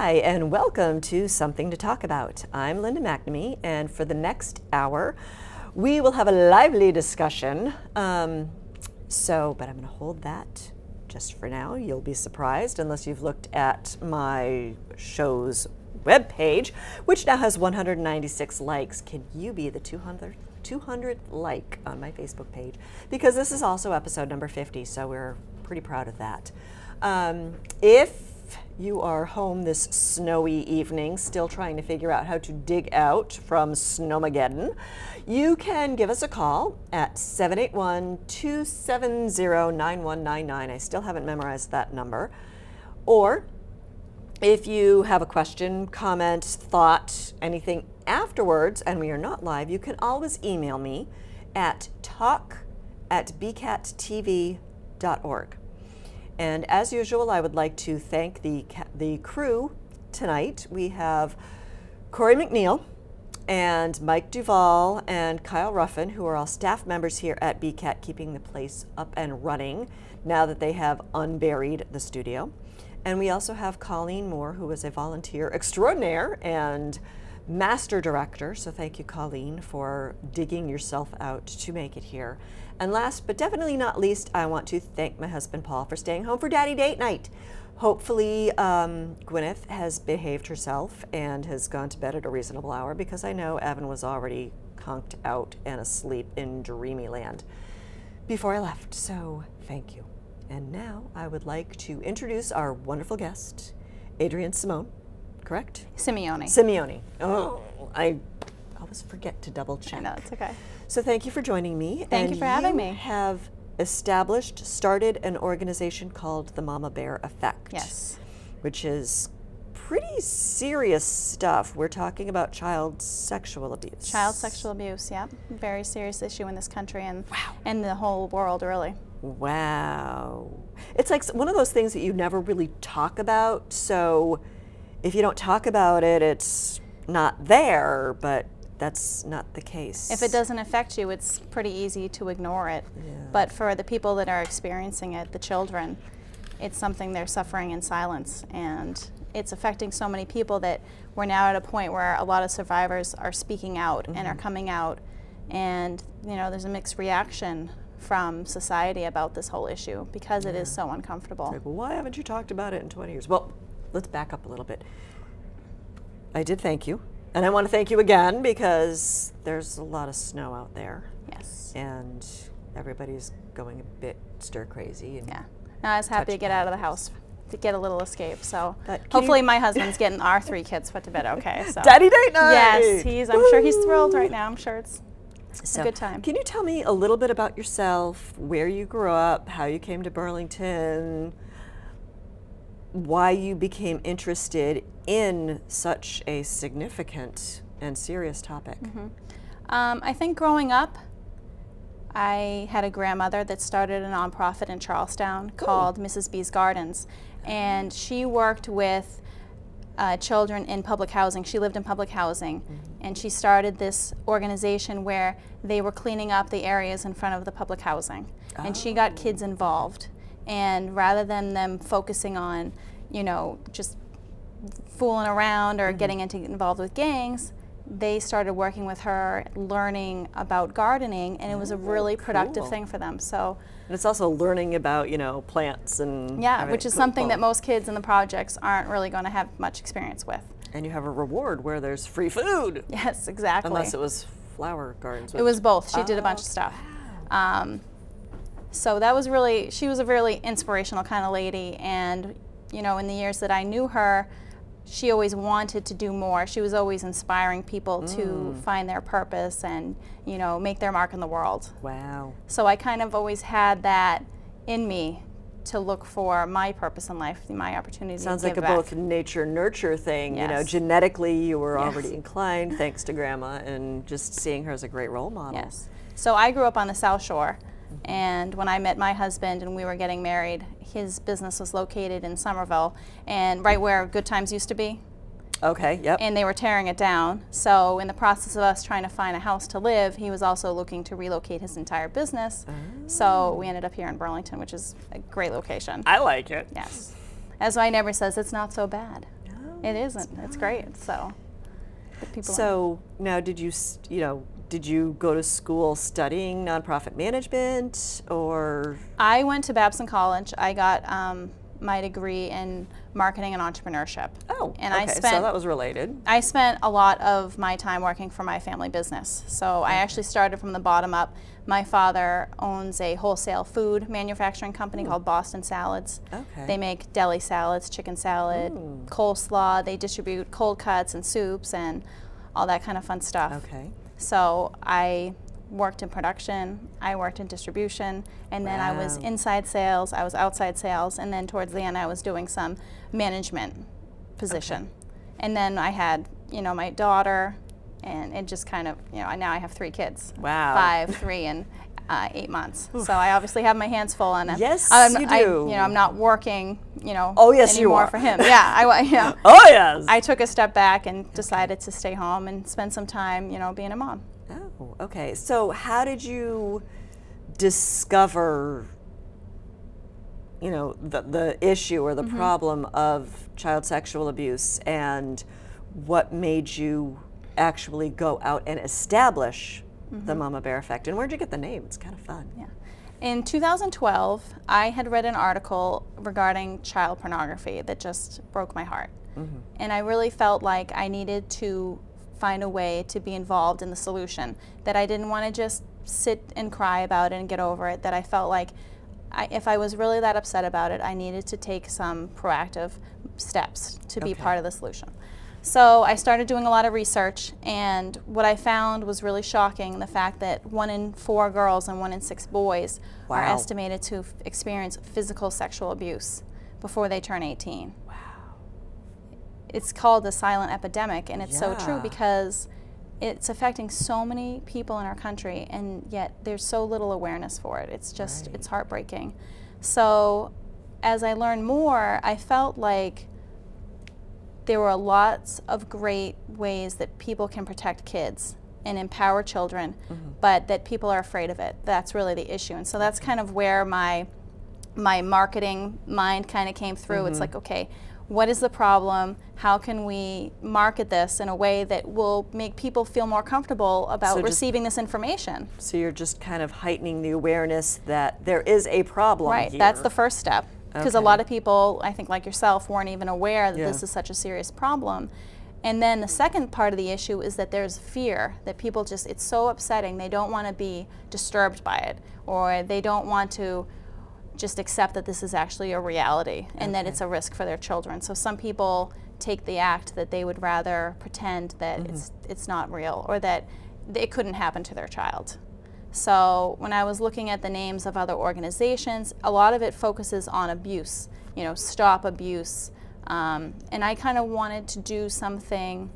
Hi, and welcome to Something to Talk About. I'm Linda McNamee, and for the next hour, we will have a lively discussion. Um, so, but I'm going to hold that just for now. You'll be surprised unless you've looked at my show's webpage, which now has 196 likes. Can you be the 200th 200th like on my Facebook page? Because this is also episode number 50, so we're pretty proud of that. Um, if you are home this snowy evening, still trying to figure out how to dig out from Snowmageddon, you can give us a call at 781 270 9199. I still haven't memorized that number. Or if you have a question, comment, thought, anything afterwards, and we are not live, you can always email me at talk at bcattv.org. And as usual, I would like to thank the, the crew tonight. We have Corey McNeil and Mike Duval and Kyle Ruffin, who are all staff members here at BCAT, keeping the place up and running now that they have unburied the studio. And we also have Colleen Moore, who is a volunteer extraordinaire and master director. So thank you, Colleen, for digging yourself out to make it here. And last but definitely not least, I want to thank my husband Paul for staying home for daddy date night. Hopefully, um, Gwyneth has behaved herself and has gone to bed at a reasonable hour because I know Evan was already conked out and asleep in dreamy land before I left. So, thank you. And now I would like to introduce our wonderful guest, Adrianne Simone, correct? Simeone. Simeone. Oh, I always forget to double check. I know, it's okay. So thank you for joining me. Thank and you for having you me. have established, started an organization called the Mama Bear Effect. Yes. Which is pretty serious stuff. We're talking about child sexual abuse. Child sexual abuse, yeah. Very serious issue in this country and Wow. and the whole world, really. Wow. It's like one of those things that you never really talk about. So if you don't talk about it, it's not there, but that's not the case. If it doesn't affect you, it's pretty easy to ignore it. Yeah. But for the people that are experiencing it, the children, it's something they're suffering in silence. And it's affecting so many people that we're now at a point where a lot of survivors are speaking out and are Mm-hmm. coming out. And, you know, there's a mixed reaction from society about this whole issue because it is so uncomfortable. Like, well, why haven't you talked about it in 20 years? Well, let's back up a little bit. I did thank you. And I want to thank you again because there's a lot of snow out there Yes. and everybody's going a bit stir crazy. And Yeah. No, I was happy to get out of the house to get a little escape. So hopefully my husband's getting our three kids put to bed okay. So Daddy date night! Yes, he's I'm sure he's thrilled right now. I'm sure it's So, good time. Can you tell me a little bit about yourself, where you grew up, how you came to Burlington, why you became interested in such a significant and serious topic? Um, I think growing up, I had a grandmother that started a nonprofit in Charlestown called Mrs. B's Gardens, and she worked with uh, children in public housing. She lived in public housing, and she started this organization where they were cleaning up the areas in front of the public housing, and she got kids involved. And rather than them focusing on, you know, just fooling around or getting into involved with gangs, they started working with her, learning about gardening, and it was a really productive cool. thing for them. So, And it's also learning about, you know, plants and yeah, which is something that most kids in the projects aren't really going to have much experience with. And you have a reward where there's free food, Yes, exactly. unless it was flower gardens. It was both. She did a bunch of Oh, stuff. Um, so that was really, she was a really inspirational kind of lady. And, you know, in the years that I knew her, she always wanted to do more. She was always inspiring people to Mm. find their purpose and, you know, make their mark in the world. Wow. So I kind of always had that in me to look for my purpose in life, my opportunity Sounds to like a back. both nature nurture thing. You know, genetically you were Yes. already inclined thanks to grandma, and just seeing her as a great role model. Yes. So I grew up on the South Shore. And when I met my husband and we were getting married, his business was located in Somerville, and right where Good Times used to be, Okay. Yep. and they were tearing it down. So in the process of us trying to find a house to live, he was also looking to relocate his entire business. So we ended up here in Burlington, which is a great location. I like it. Yes. As my neighbor says, it's not so bad. It isn't. It's great. So. So now, did you, you know, did you go to school studying nonprofit management or? I went to Babson College. I got um, my degree in marketing and entrepreneurship. Oh, And okay, I so spent that was related. I spent a lot of my time working for my family business. So I mm. actually started from the bottom up. My father owns a wholesale food manufacturing company mm. called Boston Salads. Okay. They make deli salads, chicken salad, mm. coleslaw. They distribute cold cuts and soups and all that kind of fun stuff. Okay. So I worked in production, I worked in distribution, and then I was inside sales, I was outside sales, and then towards the end I was doing some management position. And then I had, you know, my daughter, and it just kind of, you know, now I have three kids. Wow. Five, three, and uh, eight months. So I obviously have my hands full, on I'm- Yes, I'm, you I, do. you know, I'm not working, you know, Oh, yes, you are. for him. Yeah, I, you know, Oh yes. I took a step back and decided to stay home and spend some time, you know, being a mom. Oh, okay. So how did you discover, you know, the, the issue or the Mm-hmm. problem of child sexual abuse and what made you actually go out and establish the Mm-hmm. Mama Bear Effect? And where'd you get the name? It's kind of fun. Yeah. In 2012, I had read an article regarding child pornography that just broke my heart. And I really felt like I needed to find a way to be involved in the solution, that I didn't want to just sit and cry about it and get over it, that I felt like I, if I was really that upset about it, I needed to take some proactive steps to be part of the solution. So I started doing a lot of research, and what I found was really shocking the fact that one in four girls and one in six boys are estimated to f- experience physical sexual abuse before they turn 18. Wow. It's called the silent epidemic, and it's so true because it's affecting so many people in our country, and yet there's so little awareness for it. It's just, Right. it's heartbreaking. So as I learned more, I felt like there are lots of great ways that people can protect kids and empower children, mm-hmm. but that people are afraid of it. That's really the issue. And so that's kind of where my my marketing mind kind of came through. It's mm-hmm. like, okay, what is the problem? How can we market this in a way that will make people feel more comfortable about So just- receiving this information? So you're just kind of heightening the awareness that there is a problem Right, here. that's the first step. Because a lot of people, I think like yourself, weren't even aware that this is such a serious problem. And then the second part of the issue is that there's fear that people just, it's so upsetting, they don't want to be disturbed by it, or they don't want to just accept that this is actually a reality and that it's a risk for their children. So some people take the act that they would rather pretend that mm-hmm. it's, it's not real or that it couldn't happen to their child. So when I was looking at the names of other organizations, a lot of it focuses on abuse, you know, stop abuse. Um, and I kind of wanted to do something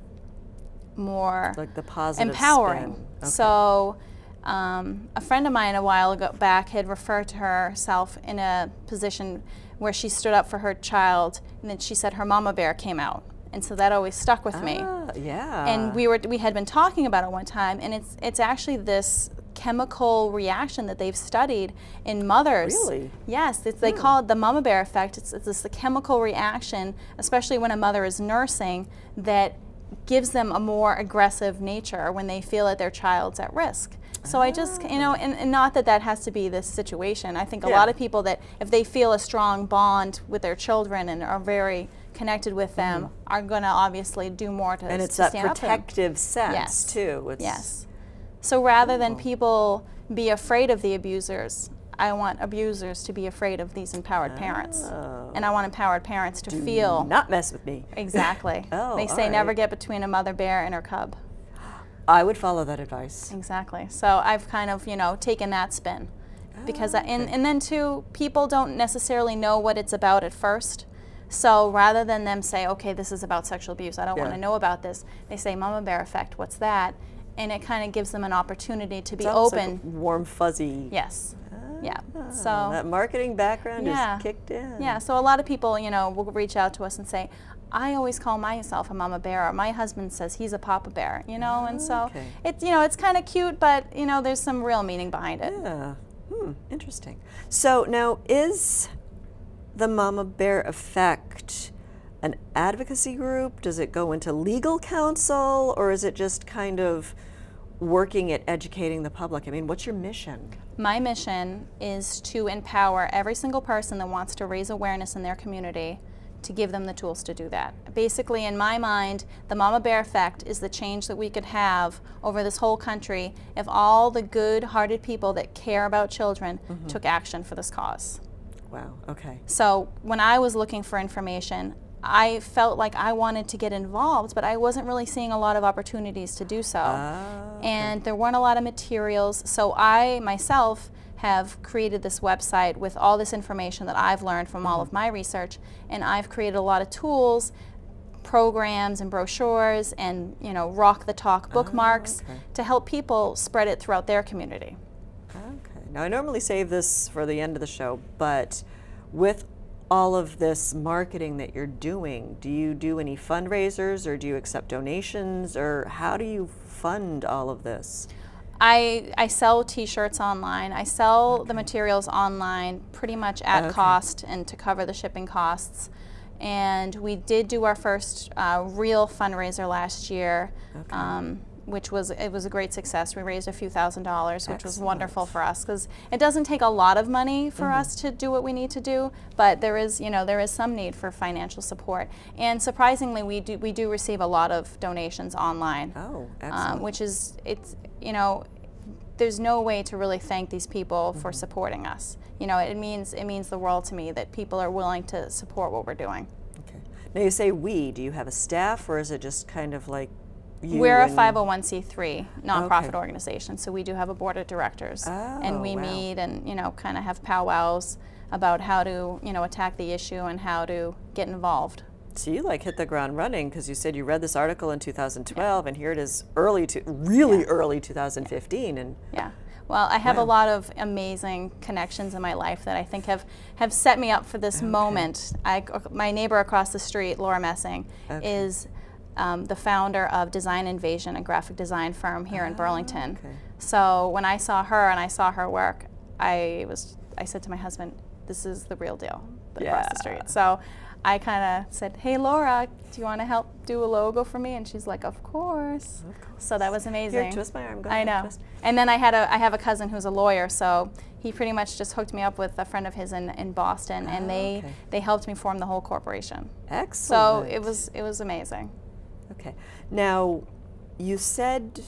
more like the positive empowering. Okay. So, um, a friend of mine a while ago back had referred to herself in a position where she stood up for her child, and then she said her mama bear came out, and so that always stuck with me. Ah, yeah. And we were we had been talking about it one time, and it's it's actually this chemical reaction that they've studied in mothers. Really? Yes, it's, they hmm. call it the mama bear effect. It's, it's this chemical reaction, especially when a mother is nursing, that gives them a more aggressive nature when they feel that their child's at risk. So I just, you know, ah. and, and not that that has to be this situation. I think a Yeah. lot of people that if they feel a strong bond with their children and are very connected with them mm-hmm. are going to obviously do more to, and it's to that protective sense Yes. too. It's, Yes. So rather than oh. people be afraid of the abusers, I want abusers to be afraid of these empowered parents. Oh. And I want empowered parents to feel Not mess with me. exactly. Oh, they say never get between a mother bear and her cub. I would follow that advice. Exactly. So I've kind of, you know, taken that spin. Because, ah, I, and, and then too, people don't necessarily know what it's about at first. So rather than them say, okay, this is about sexual abuse, I don't want to know about this, they say, Mama Bear Effect, what's that? And it kind of gives them an opportunity to be It's almost like open. warm fuzzy. Yes. Yeah. Ah, So that marketing background Yeah. is kicked in. yeah, so a lot of people, you know, will reach out to us and say, I always call myself a mama bear, or my husband says he's a papa bear, you know, and so Okay. it's, you know, it's kind of cute, but, you know, there's some real meaning behind it. Yeah. Hmm, interesting. So now is the mama bear effect an advocacy group? Does it go into legal counsel? Or is it just kind of working at educating the public? I mean, what's your mission? My mission is to empower every single person that wants to raise awareness in their community to give them the tools to do that. Basically, in my mind, the Mama Bear effect is the change that we could have over this whole country if all the good hearted people that care about children mm-hmm. took action for this cause. Wow, okay. So, when I was looking for information, I felt like I wanted to get involved, but I wasn't really seeing a lot of opportunities to do so. Uh, okay. And there weren't a lot of materials, so I myself have created this website with all this information that I've learned from all of mm-hmm. my research, and I've created a lot of tools, programs, and brochures, and you know, rock the talk oh, bookmarks oh, okay. to help people spread it throughout their community. Okay. Now I normally save this for the end of the show, but with all of this marketing that you're doing, do you do any fundraisers or do you accept donations or how do you fund all of this? I, I sell t-shirts online. I sell okay. the materials online pretty much at okay. cost and to cover the shipping costs. And we did do our first uh, real fundraiser last year. Okay. Um, which was it was a great success. We raised a few thousand dollars, which Excellent. was wonderful for us because it doesn't take a lot of money for mm-hmm. us to do what we need to do, but there is you know there is some need for financial support. And surprisingly, we do we do receive a lot of donations online. Oh. Um, which is it's you know there's no way to really thank these people mm-hmm. for supporting us. You know, it means it means the world to me that people are willing to support what we're doing. Okay. Now you say we. Do you have a staff, or is it just kind of like we're a 501c3 nonprofit okay. organization, so we do have a board of directors, oh, and we wow. meet and you know kind of have powwows about how to you know attack the issue and how to get involved. So you like hit the ground running because you said you read this article in 2012, yeah. and here it is early to really yeah. early 2015, and yeah. Well, I have wow. a lot of amazing connections in my life that I think have, have set me up for this okay. moment. I, my neighbor across the street, Laura Messing, okay. is um, the founder of Design Invasion, a graphic design firm here oh, in Burlington. Okay. So when I saw her and I saw her work, I was I said to my husband, "This is the real deal." Yeah. Across the street. So I kind of said, "Hey Laura, do you want to help do a logo for me?" And she's like, "Of course." Of course. So that was amazing. Here, twist my arm. Go I know. Twist. And then I had a I have a cousin who's a lawyer, so he pretty much just hooked me up with a friend of his in, in Boston, and they okay. they helped me form the whole corporation. Excellent. So it was it was amazing. Okay. Now, you said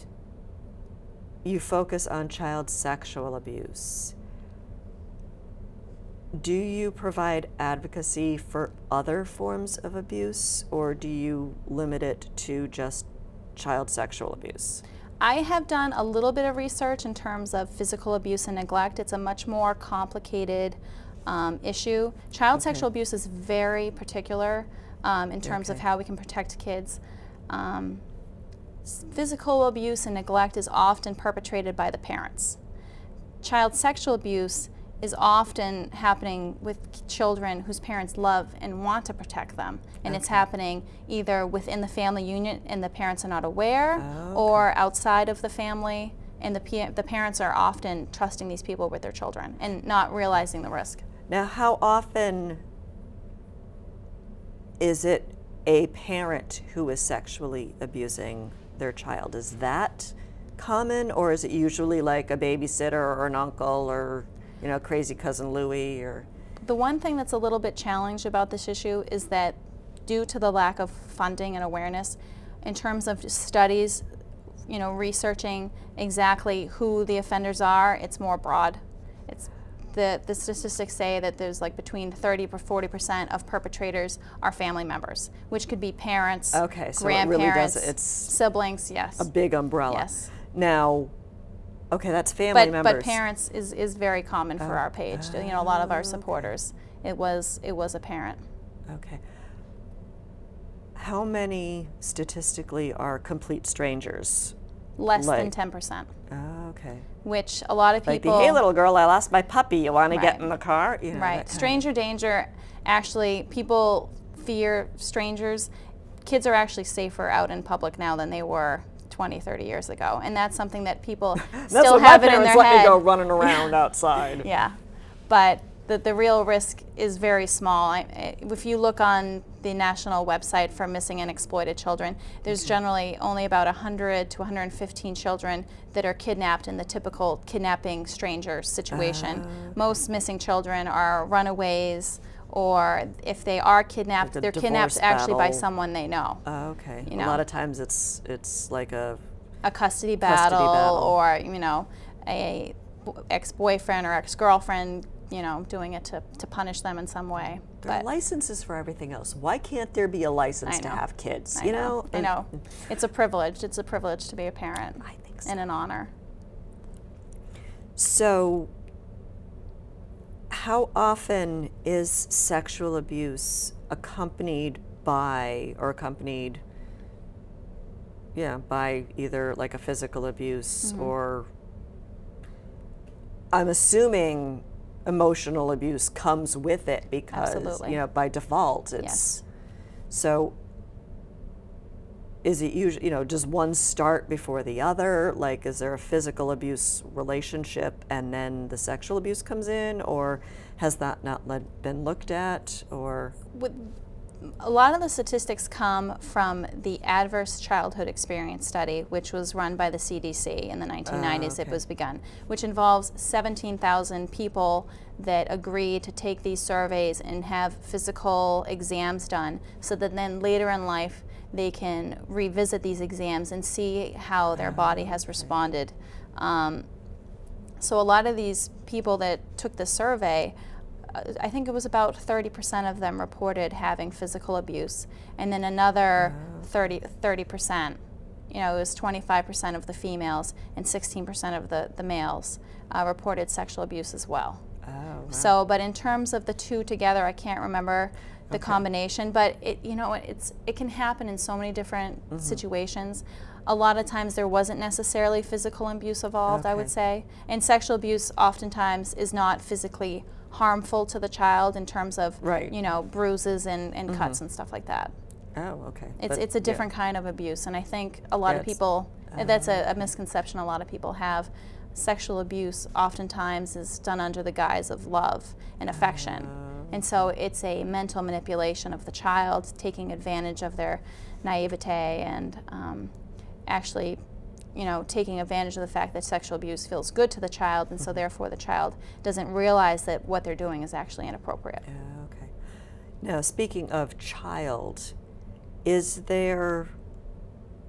you focus on child sexual abuse. Do you provide advocacy for other forms of abuse, or do you limit it to just child sexual abuse? I have done a little bit of research in terms of physical abuse and neglect. It's a much more complicated um, issue. Child okay. sexual abuse is very particular um, in terms okay. of how we can protect kids. Um, physical abuse and neglect is often perpetrated by the parents. Child sexual abuse is often happening with children whose parents love and want to protect them. And okay. it's happening either within the family unit and the parents are not aware, okay. or outside of the family. And the, the parents are often trusting these people with their children and not realizing the risk. Now, how often is it a parent who is sexually abusing their child. Is that common, or is it usually like a babysitter or an uncle or you know crazy cousin Louie or? The one thing that's a little bit challenged about this issue is that due to the lack of funding and awareness, in terms of studies, you know, researching exactly who the offenders are, it's more broad. The, the statistics say that there's like between 30 to 40 percent of perpetrators are family members, which could be parents, okay, so grandparents, it really does, it's siblings. Yes, a big umbrella. Yes. Now, okay, that's family but, members. But parents is, is very common for oh. our page. you know, a lot of our oh, supporters. It was it was a parent. Okay. How many statistically are complete strangers? Less like, than ten percent. Oh, okay which a lot of people. Like, hey, little girl, I lost my puppy. You want right. to get in the car? You know, right. Stranger danger. Actually, people fear strangers. Kids are actually safer out in public now than they were 20, 30 years ago, and that's something that people still have it in their let head. me go running around outside. yeah, but the, the real risk is very small. I, if you look on the national website for missing and exploited children, there's generally only about 100 to 115 children that are kidnapped in the typical kidnapping stranger situation. Uh, Most missing children are runaways or if they are kidnapped, like they're kidnapped battle. actually by someone they know. Uh, okay. You know? A lot of times it's it's like a a custody battle, custody battle. or you know a ex-boyfriend or ex-girlfriend you know, doing it to, to punish them in some way. There but are licenses for everything else. Why can't there be a license to have kids? I you know, know? I know. It's a privilege. It's a privilege to be a parent. I think so. And an honor. So, how often is sexual abuse accompanied by or accompanied yeah, by either like a physical abuse mm-hmm. or I'm assuming emotional abuse comes with it because Absolutely. you know by default it's yes. so is it usually you know does one start before the other like is there a physical abuse relationship and then the sexual abuse comes in or has that not been looked at or With, a lot of the statistics come from the Adverse Childhood Experience Study, which was run by the CDC in the 1990s. Uh, okay. It was begun, which involves 17,000 people that agree to take these surveys and have physical exams done so that then later in life they can revisit these exams and see how their body has responded. Um, so a lot of these people that took the survey I think it was about 30% of them reported having physical abuse, and then another 30, 30%, you know, it was 25% of the females and 16% of the, the males uh, reported sexual abuse as well. Oh, wow. So, but in terms of the two together, I can't remember the okay. combination, but it, you know, it's, it can happen in so many different mm -hmm. situations. A lot of times there wasn't necessarily physical abuse involved, okay. I would say. And sexual abuse oftentimes is not physically harmful to the child in terms of right. you know bruises and, and mm -hmm. cuts and stuff like that. Oh, okay. It's but, it's a different yeah. kind of abuse, and I think a lot yeah, of people uh, that's a, a, misconception a lot of people have. Sexual abuse oftentimes is done under the guise of love and affection. Uh, and so it's a mental manipulation of the child, taking advantage of their naivete and um, actually you know, taking advantage of the fact that sexual abuse feels good to the child, and so mm-hmm. therefore the child doesn't realize that what they're doing is actually inappropriate. Okay. Now, speaking of child, is there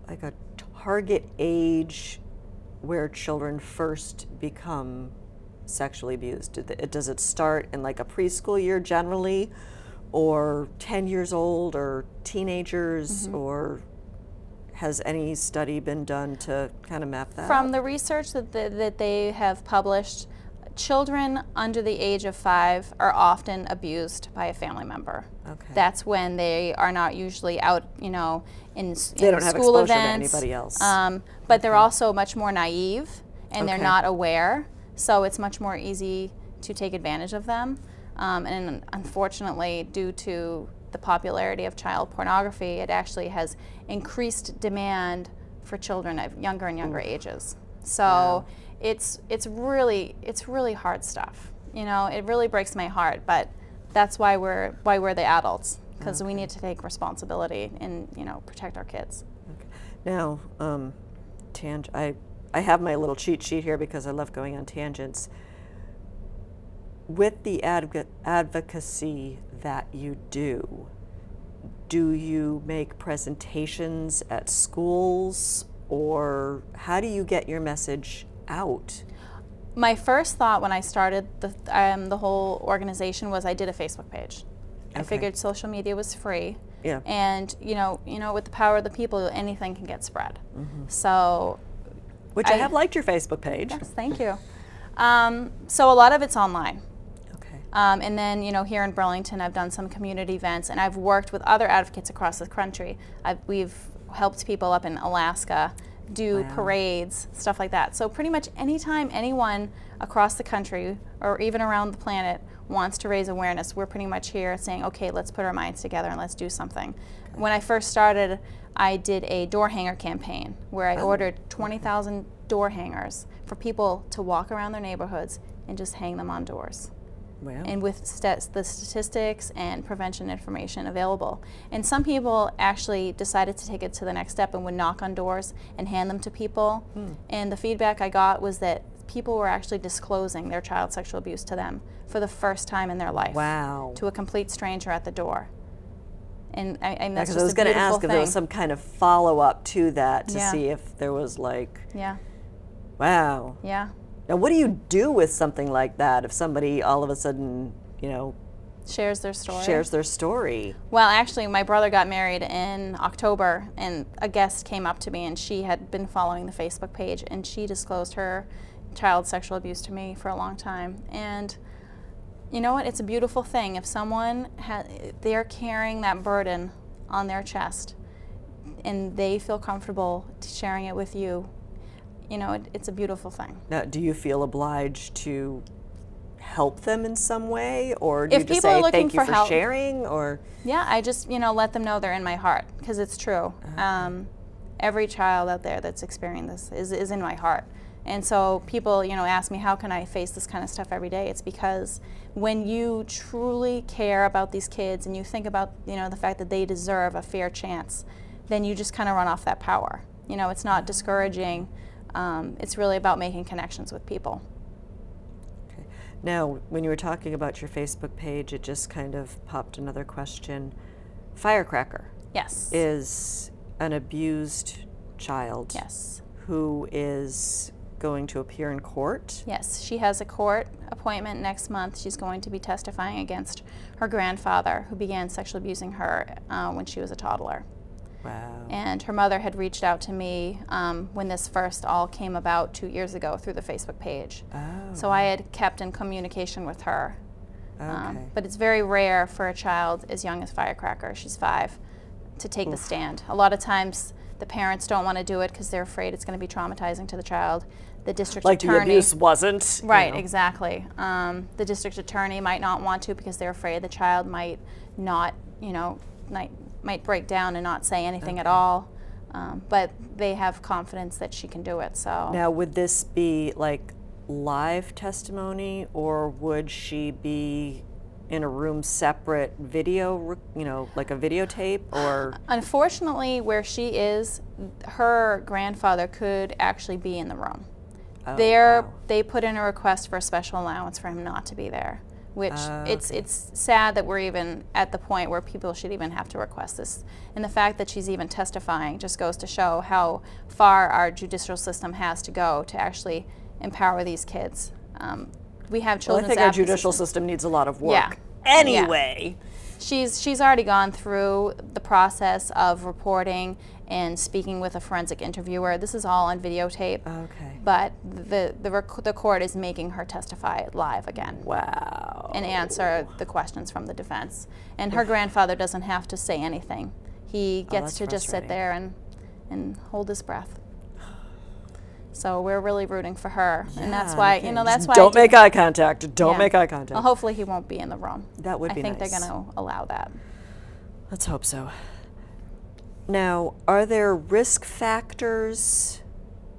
like a target age where children first become sexually abused? Does it start in like a preschool year generally, or 10 years old, or teenagers, mm-hmm. or has any study been done to kind of map that? From out? the research that, the, that they have published, children under the age of five are often abused by a family member. Okay. That's when they are not usually out, you know, in, in they don't have school events. to anybody else. Um, but okay. they're also much more naive and okay. they're not aware, so it's much more easy to take advantage of them. Um, and unfortunately, due to the popularity of child pornography, it actually has increased demand for children of younger and younger ages. So wow. it's it's really it's really hard stuff. You know, it really breaks my heart, but that's why we're why we're the adults because okay. we need to take responsibility and you know protect our kids. Okay. Now, um, tang- I I have my little cheat sheet here because I love going on tangents. With the adv- advocacy that you do, do you make presentations at schools or how do you get your message out? My first thought when I started the, um, the whole organization was I did a Facebook page. Okay. I figured social media was free. Yeah. And you know, you know, with the power of the people, anything can get spread. Mm-hmm. So, which I, I, have liked your Facebook page. Yes, thank you. Um, so a lot of it's online. Um, and then, you know, here in Burlington, I've done some community events, and I've worked with other advocates across the country. I've, we've helped people up in Alaska do wow. parades, stuff like that. So pretty much anytime anyone across the country or even around the planet wants to raise awareness, we're pretty much here saying, okay, let's put our minds together and let's do something. When I first started, I did a door hanger campaign where I oh. ordered 20,000 door hangers for people to walk around their neighborhoods and just hang them on doors. Wow. and with st- the statistics and prevention information available. And some people actually decided to take it to the next step and would knock on doors and hand them to people. Hmm. And the feedback I got was that people were actually disclosing their child sexual abuse to them for the first time in their life Wow. to a complete stranger at the door. And I, and that's Because just I was going to ask if there was some kind of follow up to that to Yeah. see if there was like, yeah, wow. yeah. Now, what do you do with something like that if somebody all of a sudden, you know, Shares their story. shares their story? Well, actually, my brother got married in October, and a guest came up to me, and she had been following the Facebook page, and she disclosed her child sexual abuse to me for a long time. And you know what? It's a beautiful thing if someone ha- they're carrying that burden on their chest, and they feel comfortable sharing it with you. You know, it, it's a beautiful thing. Now, do you feel obliged to help them in some way, or do If you just say looking thank you for for help- sharing, or Yeah, I just you know let them know they're in my heart because it's true. Um, every child out there that's experiencing this is, is in my heart, and so people you know ask me how can I face this kind of stuff every day. It's because when you truly care about these kids and you think about you know the fact that they deserve a fair chance, then you just kind of run off that power. You know, it's not discouraging. Um, it's really about making connections with people. Okay. Now, when you were talking about your Facebook page, it just kind of popped another question. Firecracker Yes. is an abused child yes. who is going to appear in court. Yes, she has a court appointment next month. She's going to be testifying against her grandfather, who began sexually abusing her uh, when she was a toddler. Wow. And her mother had reached out to me um, when this first all came about two years ago through the Facebook page. oh. So I had kept in communication with her. okay. Um, but it's very rare for a child as young as Firecracker, she's five, to take the stand. A lot of times the parents don't want to do it because they're afraid it's going to be traumatizing to the child. The district like the abuse wasn't. you Right, know. exactly. Um, the district attorney might not want to because they're afraid the child might not, you know, might, might break down and not say anything at all. Um, but they have confidence that she can do it. So Now, would this be like live testimony, or would she be in a room separate, video, you know, like a videotape, or unfortunately, where she is, her grandfather could actually be in the room. Oh, They're, wow. they put in a request for a special allowance for him not to be there, which it's okay. it's sad that we're even at the point where people should even have to request this. And the fact that she's even testifying just goes to show how far our judicial system has to go to actually empower these kids. Um, we have Well, I think our judicial system needs a lot of work. Yeah. Anyway. She's she's already gone through the process of reporting and speaking with a forensic interviewer. This is all on videotape. Okay. But the, the, rec- the court is making her testify live again Wow. and answer the questions from the defense. And her grandfather doesn't have to say anything. He oh, gets Oh, to just sit there and, and hold his breath. So we're really rooting for her. and that's why, okay. you know, Just that's why. Don't do- make eye contact. Don't yeah. make eye contact. Well, hopefully he won't be in the room. that would I be I think nice. they're going to allow that. Let's hope so. Now, are there risk factors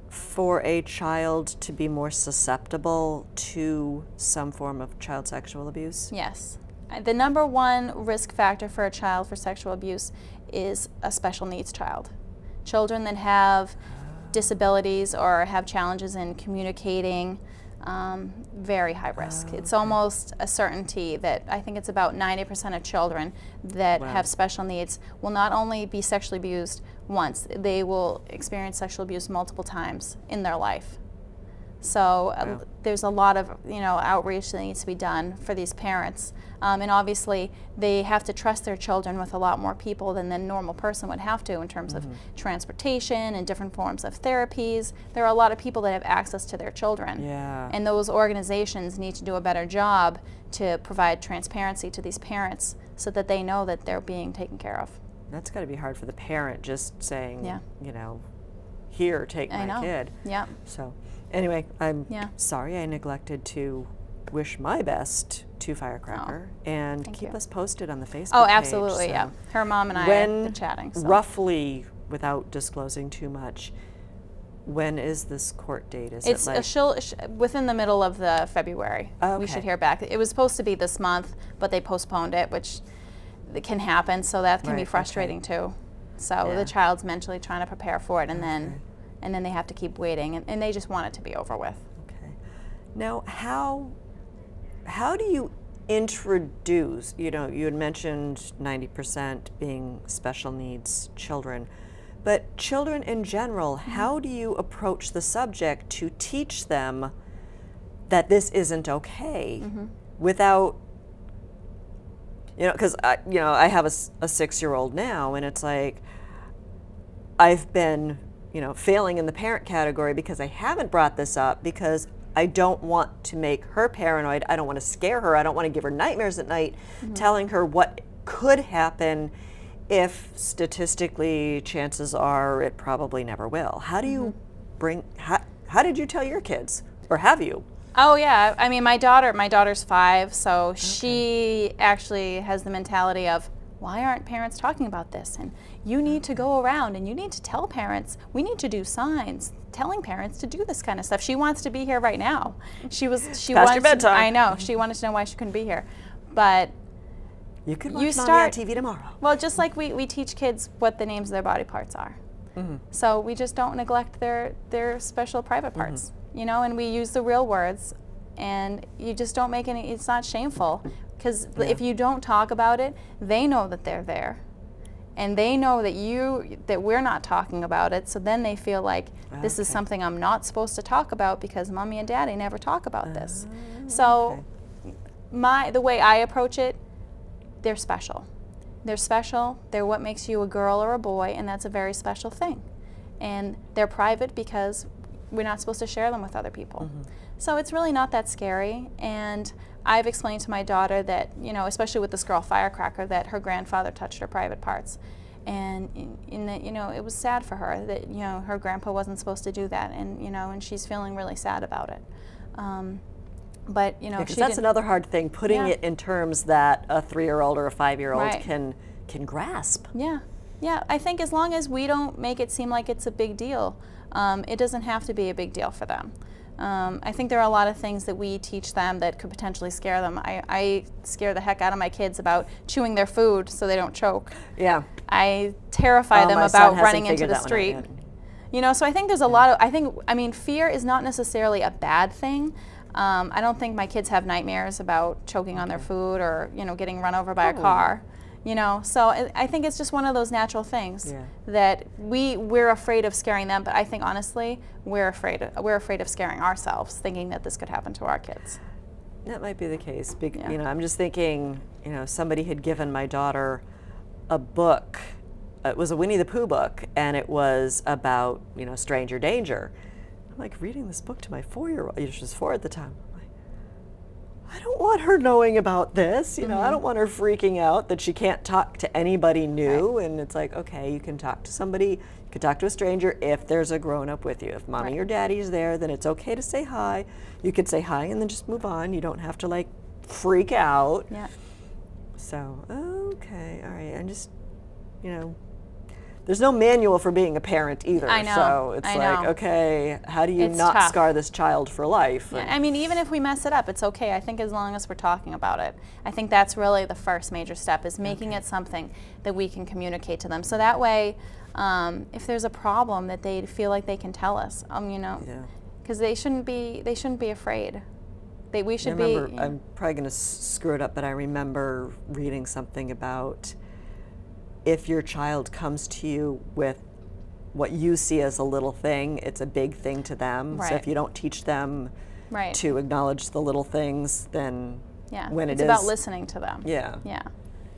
for a child to be more susceptible to some form of child sexual abuse? Yes. Uh, The number one risk factor for a child for sexual abuse is a special needs child. Children that have disabilities or have challenges in communicating, um, very high risk. It's almost a certainty that I think it's about 90% of children that Wow. have special needs will not only be sexually abused once, they will experience sexual abuse multiple times in their life. So uh, there's a lot of you know outreach that needs to be done for these parents, um, and obviously they have to trust their children with a lot more people than the normal person would have to in terms Mm-hmm. of transportation and different forms of therapies. There are a lot of people that have access to their children, Yeah. and those organizations need to do a better job to provide transparency to these parents so that they know that they're being taken care of. That's got to be hard for the parent just saying, Yeah. you know, here, take I my know. kid. Yeah. So, anyway, I'm Yeah. sorry I neglected to wish my best to Firecracker oh, and Oh, thank keep you. us posted on the Facebook Oh, page, absolutely. Yeah. Her mom and I when have been chatting. So. roughly, without disclosing too much, When is this court date? Is It's it like she'll, sh- within the middle of the February. We should hear back. It was supposed to be this month, but they postponed it, which can happen. So that can Right, be okay. frustrating too. So Yeah. the child's mentally trying to prepare for it, and oh, then and then they have to keep waiting, and, and they just want it to be over with. Okay. Now, how how do you introduce? You know, you had mentioned ninety percent being special needs children, but children in general. Mm-hmm. How do you approach the subject to teach them that this isn't okay Mm-hmm. without? You know, because I, you know, I have a six-year-old now, and it's like I've been, you know, failing in the parent category because I haven't brought this up because I don't want to make her paranoid. I don't want to scare her. I don't want to give her nightmares at night mm-hmm. telling her what could happen if statistically chances are it probably never will. How do you mm-hmm. bring how, how did you tell your kids or have you? Oh yeah, I mean my daughter, my daughter's five, so she actually has the mentality of why aren't parents talking about this? And you need to go around and you need to tell parents. We need to do signs telling parents to do this kind of stuff. She wants to be here right now. She was she Past your wants to- bedtime. I know. She wanted to know why she couldn't be here. But You could watch You start- on TV tomorrow. well, just like we, we teach kids what the names of their body parts are. Mm-hmm. So we just don't neglect their, their special private mm-hmm. parts, you know, and we use the real words and you just don't make any, it's not shameful. Because if you don't talk about it, they know that they're there. And they know that you, that we're not talking about it. So then they feel like this is something I'm not supposed to talk about because mommy and daddy never talk about this. Oh, so my, the way I approach it, they're special. They're special. They're what makes you a girl or a boy, and that's a very special thing. And they're private because we're not supposed to share them with other people. Mm-hmm. So it's really not that scary. And I've explained to my daughter that, you know, especially with this girl Firecracker, that her grandfather touched her private parts. And in, in that, you know, it was sad for her that, you know, her grandpa wasn't supposed to do that. And, you know, and she's feeling really sad about it. Um, but, you know, Because she that's another hard thing, putting Yeah. it in terms that a three-year-old or a five-year-old Right. can can grasp. Yeah, yeah. I think as long as we don't make it seem like it's a big deal, um, it doesn't have to be a big deal for them. Um, I think there are a lot of things that we teach them that could potentially scare them. I, I scare the heck out of my kids about chewing their food so they don't choke. Yeah. I terrify Oh, them about running into the that one out street. You know, so I think there's a lot of, I think, I mean, fear is not necessarily a bad thing. Um, I don't think my kids have nightmares about choking on their food or, you know, getting run over by a car. You know, so I, I think it's just one of those natural things Yeah. that we we're afraid of scaring them, but I think honestly we're afraid of, we're afraid of scaring ourselves, thinking that this could happen to our kids. That might be the case. Yeah. You know, I'm just thinking, you know, somebody had given my daughter a book. Uh, it was a Winnie the Pooh book, and it was about, you know, stranger danger. I'm like reading this book to my four-year-old. She was four at the time. I don't want her knowing about this. You know, I don't mm-hmm. want her freaking out that she can't talk to anybody new. And it's like, okay, you can talk to somebody. You can talk to a stranger if there's a grown-up with you. If mommy Right. or daddy's there, then it's okay to say hi. You could say hi and then just move on. You don't have to like freak out. Yeah. So, okay, all right. I'm just, you know, there's no manual for being a parent either. I know, So it's I like, know. okay, how do you It's not tough. scar this child for life? Yeah, I mean, even if we mess it up, it's okay. I think as long as we're talking about it, I think that's really the first major step is making it something that we can communicate to them. So that way, um, if there's a problem, that they feel like they can tell us. Um, you know, Yeah. because they shouldn't be they shouldn't be afraid. They we I should remember, be. you know- I'm probably going to screw it up, but I remember reading something about if your child comes to you with what you see as a little thing, it's a big thing to them. So if you don't teach them right. to acknowledge the little things, then yeah. when it it's about listening to them. yeah. Yeah.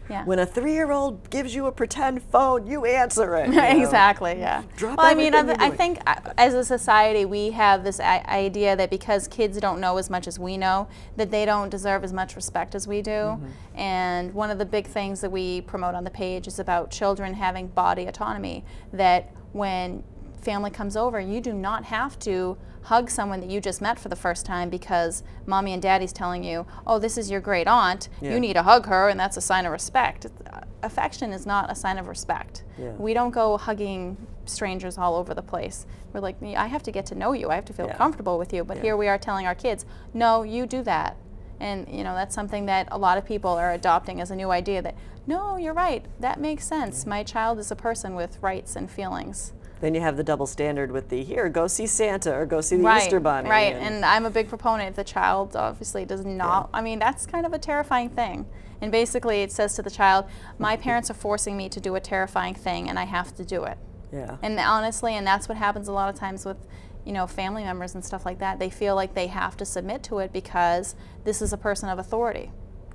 Yeah. When a three-year-old gives you a pretend phone, you answer it. you exactly. Yeah. Drop well, I mean, I, think uh, as a society we have this I- idea that because kids don't know as much as we know, that they don't deserve as much respect as we do. Mm-hmm. And one of the big things that we promote on the page is about children having body autonomy. That when family comes over, you do not have to hug someone that you just met for the first time because mommy and daddy's telling you, "Oh, this is your great aunt. Yeah. You need to hug her, and that's a sign of respect." Uh, affection is not a sign of respect. Yeah. We don't go hugging strangers all over the place. We're like, I have to get to know you. I have to feel Yeah. comfortable with you. But here we are telling our kids, no, you do that. And you know that's something that a lot of people are adopting as a new idea. That no, you're right. That makes sense. My child is a person with rights and feelings. Then you have the double standard with the here, go see Santa or go see the Easter Bunny. Right, and I'm a big proponent if the child obviously does not. I mean, that's kind of a terrifying thing. And basically, it says to the child, my parents are forcing me to do a terrifying thing, and I have to do it. yeah. And honestly, and that's what happens a lot of times with, you know, family members and stuff like that. They feel like they have to submit to it because this is a person of authority,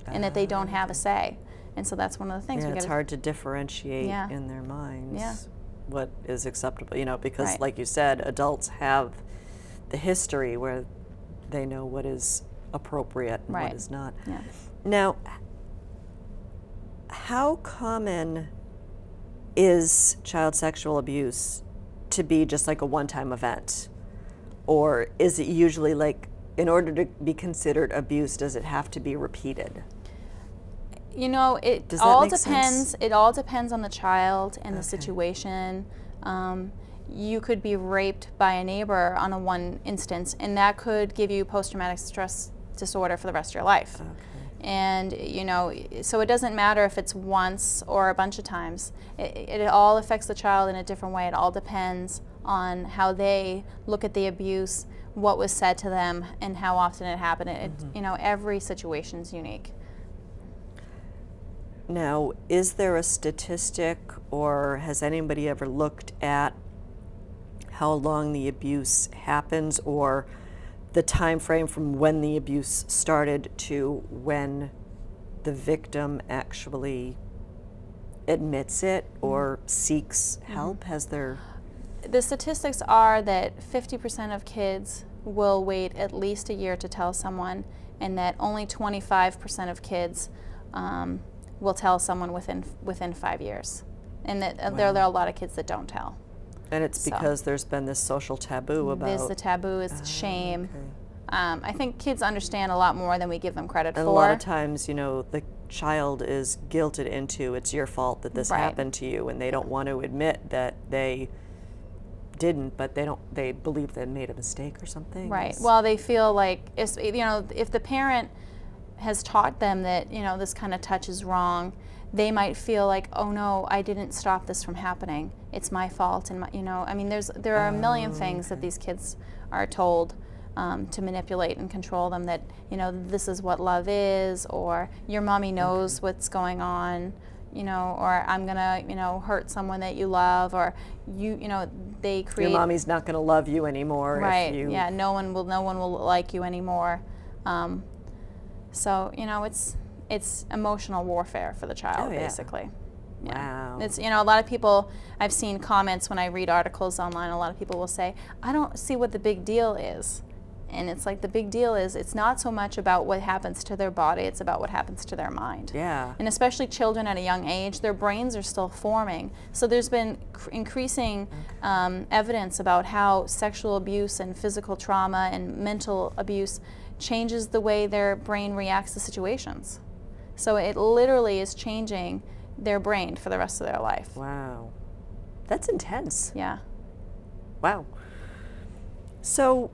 and that they don't have a say. And so that's one of the things Ah, Yeah, it's hard to differentiate Yeah. in their minds Yeah. What is acceptable, you know, because Right. like you said, adults have the history where they know what is appropriate and Right. what is not. Yeah. Now, how common is child sexual abuse to be just like a one time event? Or is it usually like, in order to be considered abuse, does it have to be repeated? You know, it all depends. sense? It all depends on the child and the situation. Um, you could be raped by a neighbor on a one instance, and that could give you post-traumatic stress disorder for the rest of your life. Okay. And you know, so it doesn't matter if it's once or a bunch of times. It, it all affects the child in a different way. It all depends on how they look at the abuse, what was said to them, and how often it happened. It, Mm-hmm. You know, every situation is unique. Now, is there a statistic or has anybody ever looked at how long the abuse happens or the time frame from when the abuse started to when the victim actually admits it or seeks help? Has there The statistics are that 50% of kids will wait at least a year to tell someone, and that only 25% of kids um, will tell someone within within five years. And that uh, there, there are a lot of kids that don't tell. and it's So. because there's been this social taboo about There's the taboo, is Ah, shame. okay. Um, I think kids understand a lot more than we give them credit for And for. a lot of times, you know, the child is guilted into it's your fault that this Right. happened to you, and they don't want to admit that they didn't, but they don't. They believe they made a mistake or something. Right. It's- Well, they feel like if you know if the parent has taught them that you know this kind of touch is wrong, they might feel like oh no, I didn't stop this from happening. It's my fault, and my, you know I mean there's there are a million Oh, things that these kids are told. Um, to manipulate and control them, that you know this is what love is, or your mommy knows what's going on, you know, or I'm gonna you know hurt someone that you love, or you you know they create your mommy's not going to love you anymore right if you. yeah no one will no one will like you anymore um, so you know it's it's emotional warfare for the child Oh, yeah. basically Yeah. Wow. it's you know a lot of people i've seen comments when i read articles online a lot of people will say i don't see what the big deal is and it's like the big deal is it's not so much about what happens to their body it's about what happens to their mind yeah. and especially children at a young age, their brains are still forming. So there's been cr- increasing um, evidence about how sexual abuse and physical trauma and mental abuse changes the way their brain reacts to situations. So it literally is changing their brain for the rest of their life. Wow. That's intense. Yeah. Wow. So,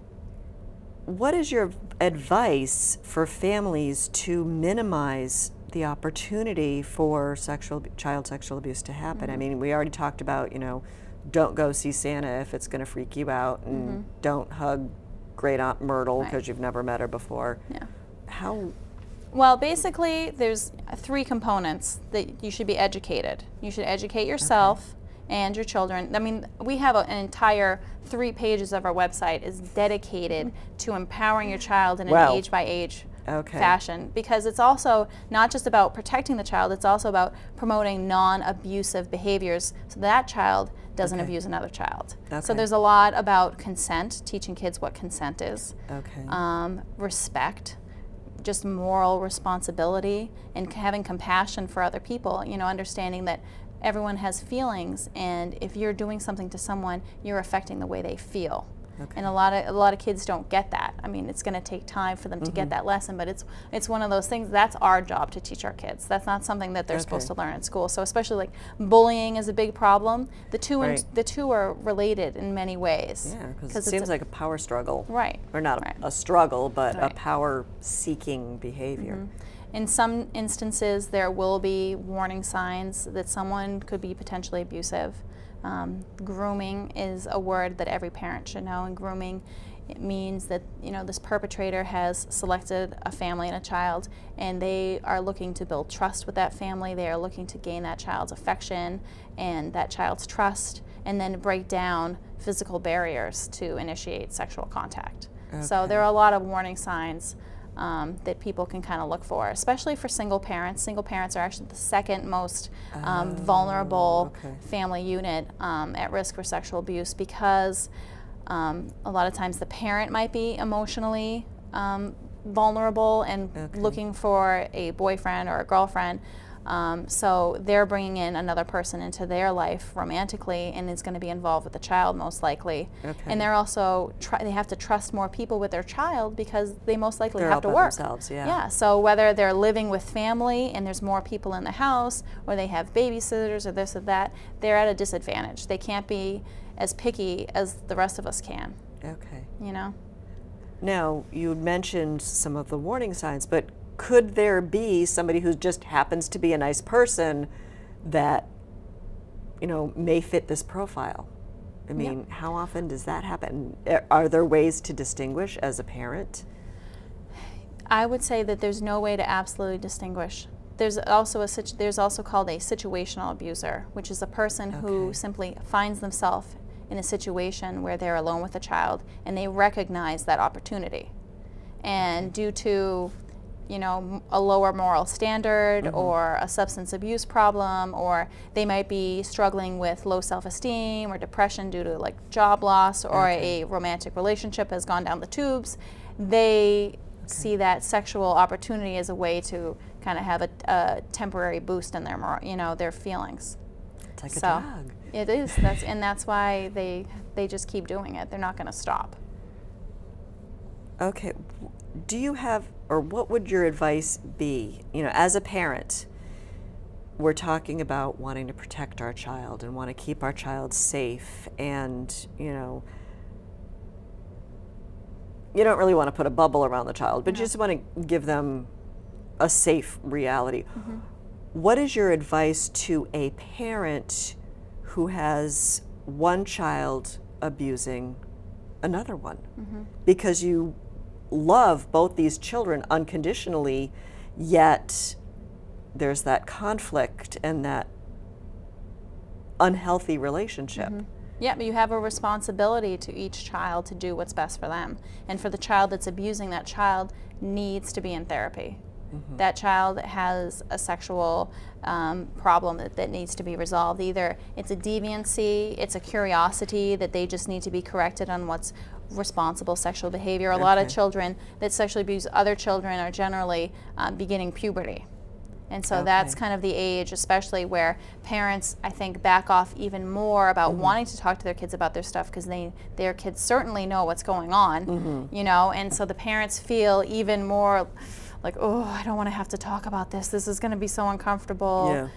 what is your advice for families to minimize the opportunity for sexual child sexual abuse to happen? I mm-hmm. mean, we already talked about, you know, don't go see Santa if it's going to freak you out, and mm-hmm. don't hug Great Aunt Myrtle Right. because you've never met her before. Yeah. How? Well, basically, there's three components that you should be educated. You should educate yourself and your children. I mean, we have a, an entire three pages of our website is dedicated to empowering your child in an Wow. age by age Okay. fashion because it's also not just about protecting the child, it's also about promoting non abusive behaviors so that child doesn't Okay. abuse another child. So there's a lot about consent, teaching kids what consent is Okay. um, respect, just moral responsibility, and having compassion for other people. You know, understanding that everyone has feelings, and if you're doing something to someone, you're affecting the way they feel. Okay. And a lot of a lot of kids don't get that. I mean, it's going to take time for them mm-hmm. to get mm-hmm. that lesson, but it's it's one of those things that's our job to teach our kids. That's not something that they're okay. supposed to learn in school. So especially like bullying is a big problem. The two right. the two are related in many ways. Yeah, because it seems a, like a power struggle. Right. Or not right. a, a, struggle, but right. a power seeking behavior. Mm-hmm. In some instances, there will be warning signs that someone could be potentially abusive. Um, grooming is a word that every parent should know, and grooming it means that you know this perpetrator has selected a family and a child, and they are looking to build trust with that family. They are looking to gain that child's affection and that child's trust, and then break down physical barriers to initiate sexual contact. Okay. So there are a lot of warning signs um, that people can kind of look for, especially for single parents. Single parents are actually the second most um, oh, vulnerable okay. family unit um, at risk for sexual abuse because um, a lot of times the parent might be emotionally um, vulnerable and okay. looking for a boyfriend or a girlfriend. Um, so they're bringing in another person into their life romantically and is going to be involved with the child most likely. Okay. And they're also they have to trust more people with their child because they most likely they're have to work. Themselves, yeah. yeah. So whether they're living with family and there's more people in the house, or they have babysitters or this or that, they're at a disadvantage. They can't be as picky as the rest of us can. Okay. You know. Now you mentioned some of the warning signs, but could there be somebody who just happens to be a nice person that you know may fit this profile? I mean yeah. how often does that happen? Er, are there ways to distinguish as a parent? I would say that there's no way to absolutely distinguish. There's also a there's also called a situational abuser which is a person okay. who simply finds themselves in a situation where they're alone with a child and they recognize that opportunity. And due to you know, a lower moral standard mm-hmm. or a substance abuse problem, or they might be struggling with low self esteem or depression due to like job loss or okay. a romantic relationship has gone down the tubes. They okay. see that sexual opportunity as a way to kind of have a, a, temporary boost in their, you know, their feelings. It's like so a drug. It is. That's and that's why they they just keep doing it. They're not going to stop. Okay. Do you have or what would your advice be? You know, as a parent, we're talking about wanting to protect our child and want to keep our child safe and, you know, you don't really want to put a bubble around the child, but no. you just want to give them a safe reality. Mm-hmm. What is your advice to a parent who has one child abusing another one? Mm-hmm. Because you love both these children unconditionally, yet there's that conflict and that unhealthy relationship. Mm-hmm. Yeah, but you have a responsibility to each child to do what's best for them. And for the child that's abusing, that child needs to be in therapy. Mm-hmm. That child has a sexual um, problem that, that needs to be resolved. Either it's a deviancy, it's a curiosity that they just need to be corrected on what's responsible sexual behavior. A okay. lot of children that sexually abuse other children are generally um, beginning puberty. And so okay. that's kind of the age, especially where parents, I think, back off even more about mm-hmm. wanting to talk to their kids about their stuff because they their kids certainly know what's going on, mm-hmm. you know. And so the parents feel even more like, oh, I don't want to have to talk about this. This is going to be so uncomfortable. Yeah.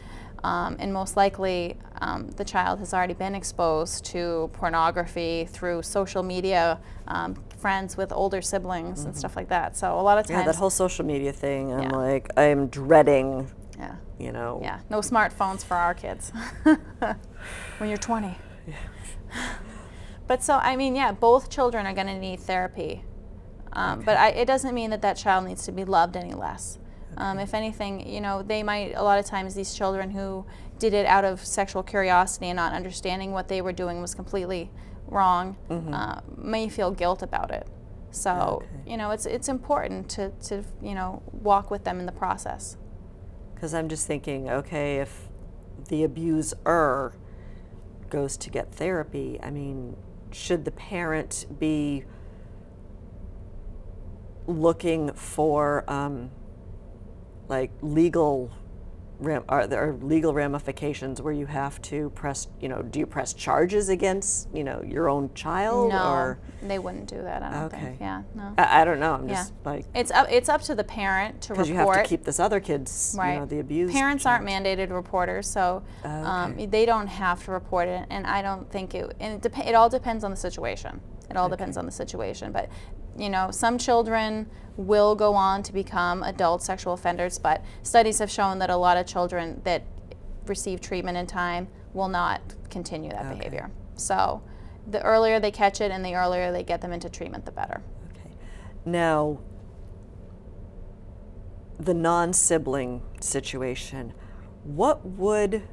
Um, and most likely um, the child has already been exposed to pornography through social media, um, friends with older siblings mm-hmm. and stuff like that. So a lot of times, yeah, that whole social media thing. I'm yeah. like, I'm dreading. Yeah. You know. Yeah. No smartphones for our kids. when you're 20. Yeah. But so I mean, yeah, both children are going to need therapy. Um, okay. But I, it doesn't mean that that child needs to be loved any less. Um, if anything, you know, they might, a lot of times, these children who did it out of sexual curiosity and not understanding what they were doing was completely wrong, mm-hmm. uh, may feel guilt about it. So, okay. you know, it's, it's important to, to, you know, walk with them in the process. Because I'm just thinking, okay, if the abuser goes to get therapy, I mean, should the parent be looking for, um, like legal ram, are there legal ramifications where you have to press, you know, do you press charges against, you know, your own child? No, Or they wouldn't do that. I don't Okay. think. Yeah, no. I, I don't know. I'm Yeah. just like It's up. It's up to the parent to because report. you have to keep this other kid's, right. you know, the abused. Parents aren't mandated reporters, so um, they don't have to report it. And I don't think it. And it, it all depends on the situation. It all depends on the situation. But you know, some children will go on to become adult sexual offenders, but studies have shown that a lot of children that receive treatment in time will not continue that Okay. behavior. So, the earlier they catch it and the earlier they get them into treatment, the better. Okay. Now, the non-sibling situation, what would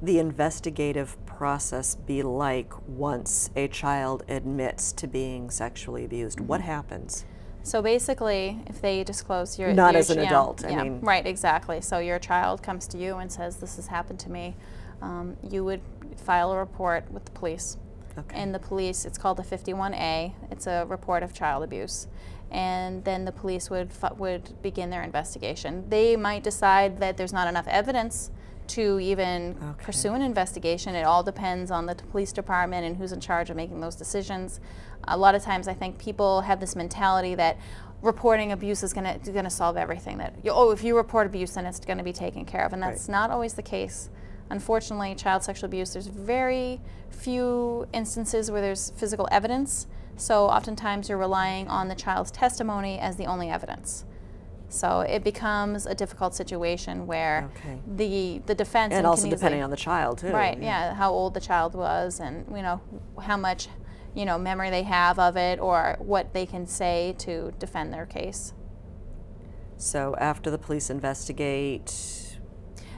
the investigative process be like once a child admits to being sexually abused? What Mm-hmm. happens? So basically, if they disclose your Not your as an yeah, adult, I yeah, mean- right, exactly. So your child comes to you and says, "This has happened to me." Um, you would file a report with the police, Okay. and the police. It's called a 51A. It's a report of child abuse, and then the police would would begin their investigation. They might decide that there's not enough evidence to even Okay. pursue an investigation. It all depends on the police department and who's in charge of making those decisions. A lot of times, I think people have this mentality that reporting abuse is going to going to solve everything. That you, oh, if you report abuse, then it's going to be taken care of, and that's Right. not always the case. Unfortunately, child sexual abuse, there's very few instances where there's physical evidence. So oftentimes you're relying on the child's testimony as the only evidence. So it becomes a difficult situation where Okay. the the defense and also depending on the child too. Right, yeah, how old the child was and you know how much you know memory they have of it or what they can say to defend their case. So after the police investigate,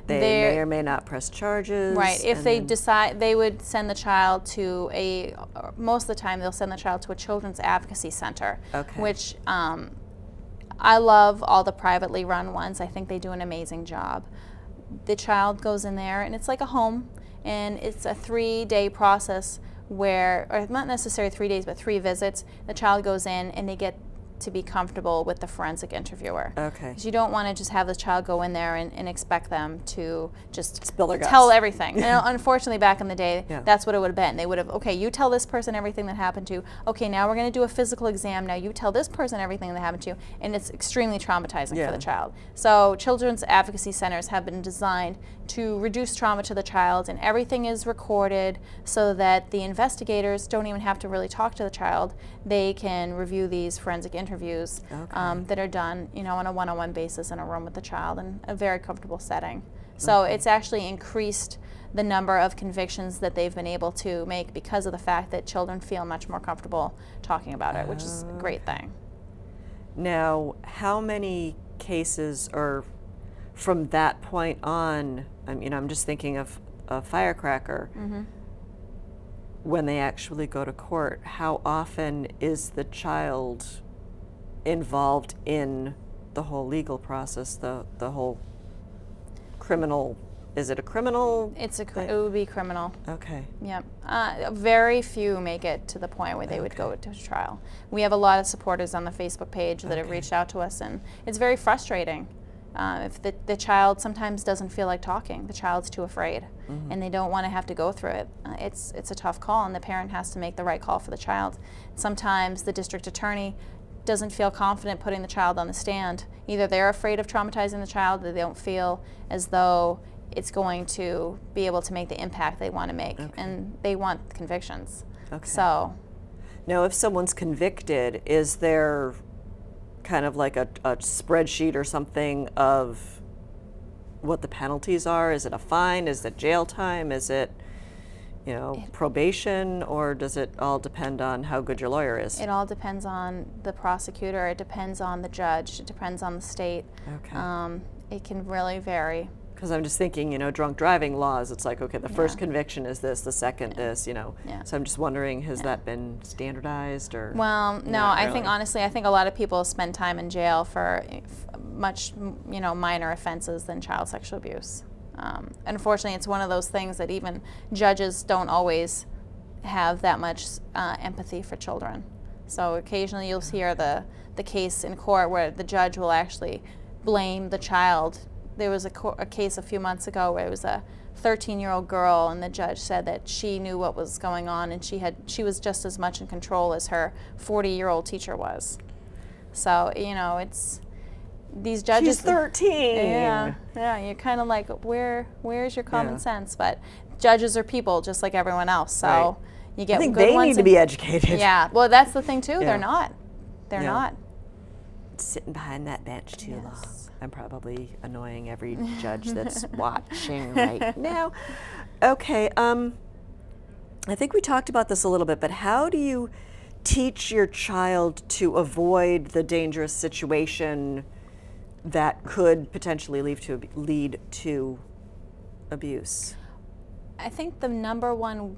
they They're- may or may not press charges. Right. If they decide, they would send the child to a. Most of the time, they'll send the child to a children's advocacy center. Okay. Which um, I love all the privately run ones. I think they do an amazing job. The child goes in there, and it's like a home, and it's a three-day process where, or not necessarily three days, but three visits. The child goes in, and they get to be comfortable with the forensic interviewer. Okay. Because you don't want to just have the child go in there and, and expect them to just Spill their tell guts. everything. And unfortunately, back in the day, Yeah. that's what it would have been. They would have, okay, you tell this person everything that happened to you. Okay, now we're going to do a physical exam. Now you tell this person everything that happened to you. And it's extremely traumatizing Yeah. for the child. So, children's advocacy centers have been designed to reduce trauma to the child, and everything is recorded so that the investigators don't even have to really talk to the child. They can review these forensic interviews um, that are done, you know, on a one-on-one basis in a room with the child in a very comfortable setting. So it's actually increased the number of convictions that they've been able to make because of the fact that children feel much more comfortable talking about it, which is a great thing. Now, how many cases are from that point on? I mean, I'm just thinking of a firecracker. Mm-hmm. When they actually go to court, how often is the child involved in the whole legal process, the, the whole criminal? Is it a criminal? It's a thing? it would be criminal. Okay. Yep. Uh, very few make it to the point where they would go to trial. We have a lot of supporters on the Facebook page that have reached out to us, and it's very frustrating. Uh, if the, the child sometimes doesn't feel like talking, the child's too afraid, and they don't want to have to go through it. Uh, it's it's a tough call, and the parent has to make the right call for the child. Sometimes the district attorney doesn't feel confident putting the child on the stand. Either they're afraid of traumatizing the child, or they don't feel as though it's going to be able to make the impact they want to make, Okay. and they want convictions. Okay. So, Now, if someone's convicted, is there kind of like a, a spreadsheet or something of what the penalties are? Is it a fine? Is it jail time? Is it, you know, probation? Or does it all depend on how good your lawyer is? it all depends on the prosecutor. It depends on the judge. It depends on the state. Okay. Um, it can really vary. Because I'm just thinking, you know, drunk driving laws, it's like, okay, the first Yeah. conviction is this, the second this, you know. Yeah. So I'm just wondering, has that been standardized or? Well, no, I think honestly, I think a lot of people spend time in jail for f- much, you know, minor offenses than child sexual abuse. Um, unfortunately, it's one of those things that even judges don't always have that much uh, empathy for children. So occasionally, you'll hear the the case in court where the judge will actually blame the child there was a, a case a few months ago where it was a 13 year old girl and the judge said that she knew what was going on and she had she was just as much in control as her 40 year old teacher was so you know it's these judges She's 13. yeah yeah you're kind of like where where's your common Yeah. sense but judges are people just like everyone else so Right. you get I think good they ones need to be educated. yeah well that's the thing too Yeah. they're not they're Yeah. not Sitting behind that bench too long. I'm probably annoying every judge that's watching right now. Okay, um, I think we talked about this a little bit, but how do you teach your child to avoid the dangerous situation that could potentially lead to lead to abuse? I think the number one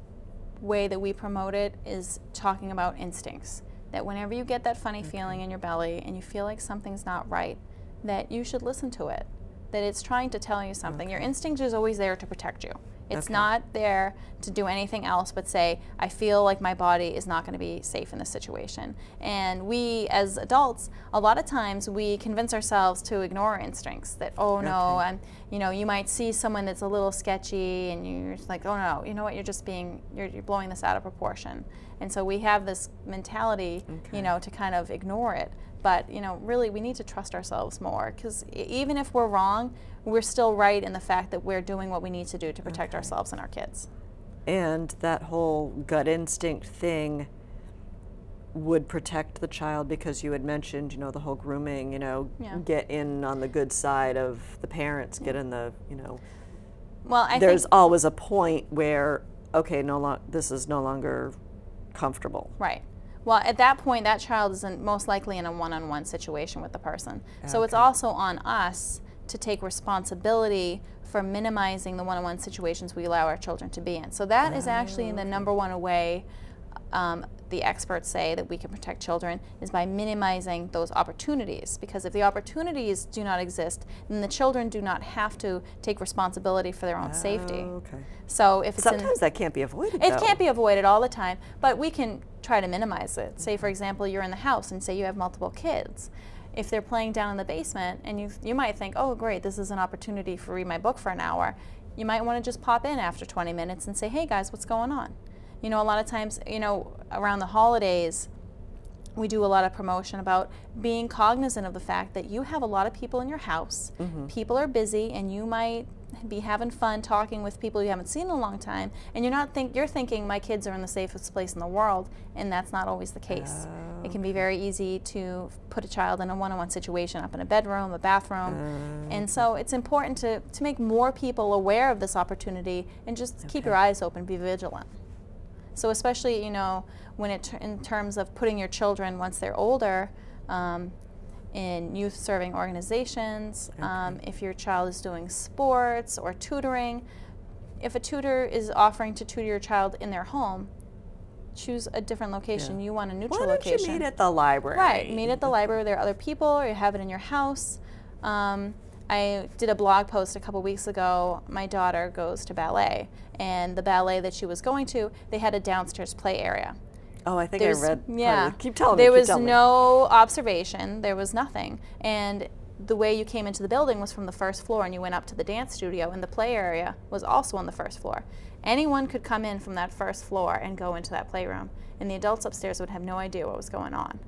way that we promote it is talking about instincts. That whenever you get that funny feeling in your belly and you feel like something's not right, that you should listen to it. That it's trying to tell you something. Your instinct is always there to protect you. It's Okay. not there to do anything else but say, I feel like my body is not going to be safe in this situation. And we, as adults, a lot of times we convince ourselves to ignore our instincts. That, oh no, Okay. I'm, you know, you might see someone that's a little sketchy and you're just like, oh no, you know what, you're just being, you're, you're blowing this out of proportion. And so we have this mentality, Okay. you know, to kind of ignore it. But, you know, really we need to trust ourselves more because even if we're wrong, we're still right in the fact that we're doing what we need to do to protect ourselves and our kids. And that whole gut instinct thing would protect the child because you had mentioned, you know, the whole grooming, you know, Yeah. get in on the good side of the parents, get in the, you know, Well, I there's always a point where, okay, no long, this is no longer comfortable. Right. Well, at that point, that child is in, most likely in a one on one situation with the person. So it's also on us to take responsibility for minimizing the one on one situations we allow our children to be in. So that is actually the number one way um, the experts say that we can protect children is by minimizing those opportunities. Because if the opportunities do not exist, then the children do not have to take responsibility for their own safety. Okay. So if it's in, Sometimes that can't be avoided. it though. can't be avoided all the time, but we can try to minimize it. Say, for example, you're in the house and say you have multiple kids. If they're playing down in the basement and you, you might think, oh, great, this is an opportunity for read my book for an hour, you might want to just pop in after 20 minutes and say, hey guys, what's going on? You know, a lot of times, you know, around the holidays, we do a lot of promotion about being cognizant of the fact that you have a lot of people in your house. Mm-hmm. People are busy, and you might be having fun talking with people you haven't seen in a long time, and you're not think you're thinking my kids are in the safest place in the world, and that's not always the case. It can be very easy to put a child in a one-on-one situation up in a bedroom, a bathroom, and so it's important to to make more people aware of this opportunity and just keep your eyes open, be vigilant. So especially, you know, when it in terms of putting your children once they're older um, in youth serving organizations, um, if your child is doing sports or tutoring, if a tutor is offering to tutor your child in their home, choose a different location. Yeah. You want a neutral Why don't location. you meet at the library? Right, meet at the library. There are other people, or you have it in your house. Um, I did a blog post a couple weeks ago. My daughter goes to ballet, and the ballet that she was going to, they had a downstairs play area. Oh, I think I read. Yeah. Keep telling there me. keep was telling me. no observation. There was nothing, and the way you came into the building was from the first floor, and you went up to the dance studio, and the play area was also on the first floor. Anyone could come in from that first floor and go into that playroom, and the adults upstairs would have no idea what was going on.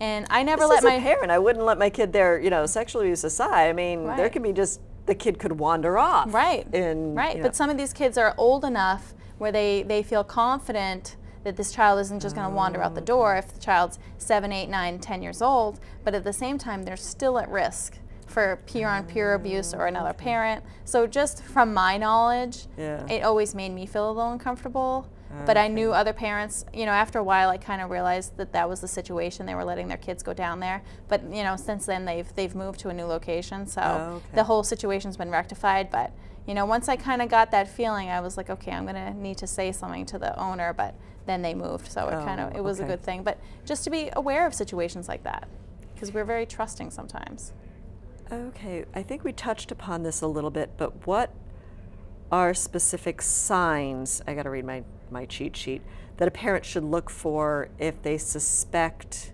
And I never This let my parent. I wouldn't let my kid there. You know, sexual abuse aside. I mean, there Right. could be just the kid could wander off. Right. Right. you know, But some of these kids are old enough where they, they feel confident that this child isn't just going to wander out the Oh, door if the child's seven, eight, nine, ten years old. But at the same time, they're still at risk for peer on peer abuse or another mm. parent. So just from my knowledge, Yeah. it always made me feel a little uncomfortable. But I knew other parents, you know, after a while I kind of realized that that was the situation. They were letting their kids go down there. But, you know, since then they've, they've moved to a new location. So Oh, okay. the whole situation's been rectified. But, you know, once I kind of got that feeling, I was like, okay, I'm going to need to say something to the owner. But then they moved. So it kind Oh, of, it was okay. a good thing. But just to be aware of situations like that because we're very trusting sometimes. Okay, I think we touched upon this a little bit, but what are specific signs? I got to read my, my cheat sheet that a parent should look for if they suspect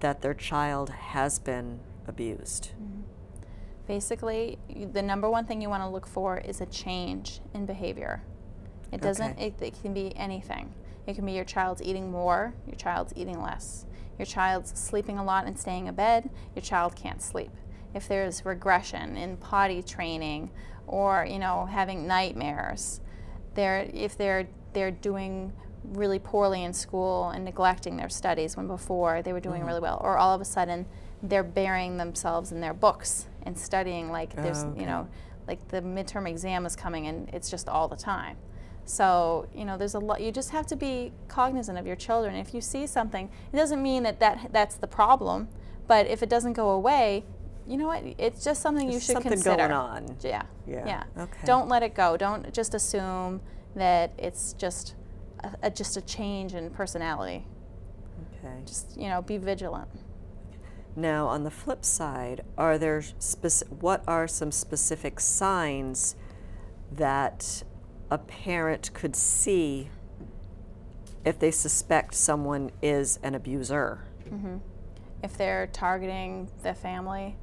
that their child has been abused. Mm-hmm. Basically, the number one thing you want to look for is a change in behavior. It doesn't, Okay. it, it can be anything. It can be your child's eating more, your child's eating less. Your child's sleeping a lot and staying in bed, your child can't sleep. If there's regression in potty training or, you know, having nightmares, they're, if they're, they're doing really poorly in school and neglecting their studies when before they were doing mm-hmm. really well, or all of a sudden they're burying themselves in their books and studying like there's, Oh, okay. you know, like the midterm exam is coming and it's just all the time. So, you know, there's a lot, you just have to be cognizant of your children. If you see something, it doesn't mean that, that that's the problem, but if it doesn't go away, you know what? It's just something you There's should something consider. going on. Yeah. Yeah, okay. Don't let it go. Don't just assume that it's just a, a, just a change in personality. Okay. Just, you know, be vigilant. Now, on the flip side, are there speci- what are some specific signs that a parent could see if they suspect someone is an abuser? Mm-hmm. if they're targeting the family.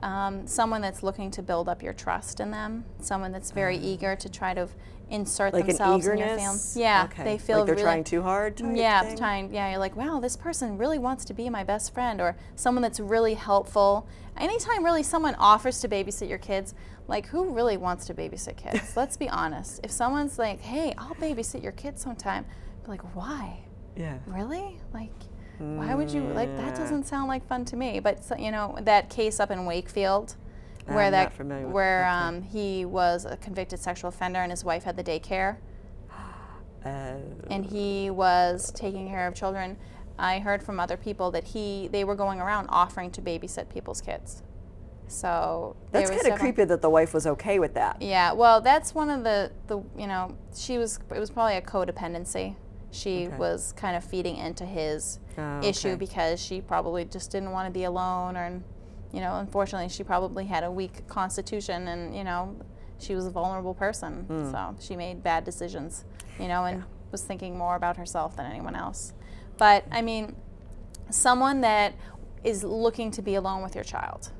Um, someone that's looking to build up your trust in them, someone that's very eager to try to insert. Like themselves in your family. Yeah, Okay. they feel like they're really, trying too hard. Yeah, trying. Yeah, you're like, wow, this person really wants to be my best friend, or someone that's really helpful. Anytime really someone offers to babysit your kids, like who really wants to babysit kids? Let's be honest. If someone's like, hey, I'll babysit your kids sometime, be like, why? Yeah. really like why would you like that doesn't sound like fun to me but so, you know that case up in wakefield where I'm that not familiar with- where okay. um, he was a convicted sexual offender and his wife had the daycare Uh, and he was taking care of children i heard from other people that he they were going around offering to babysit people's kids so that's kind of creepy that the wife was okay with that. yeah, well, that's one of the the you know she was it was probably a codependency. She Okay. was kind of feeding into his Oh, issue okay. because she probably just didn't want to be alone, or you know, unfortunately, she probably had a weak constitution, and you know, she was a vulnerable person, Hmm. so she made bad decisions, you know, and was thinking more about herself than anyone else. But I mean, someone that is looking to be alone with your child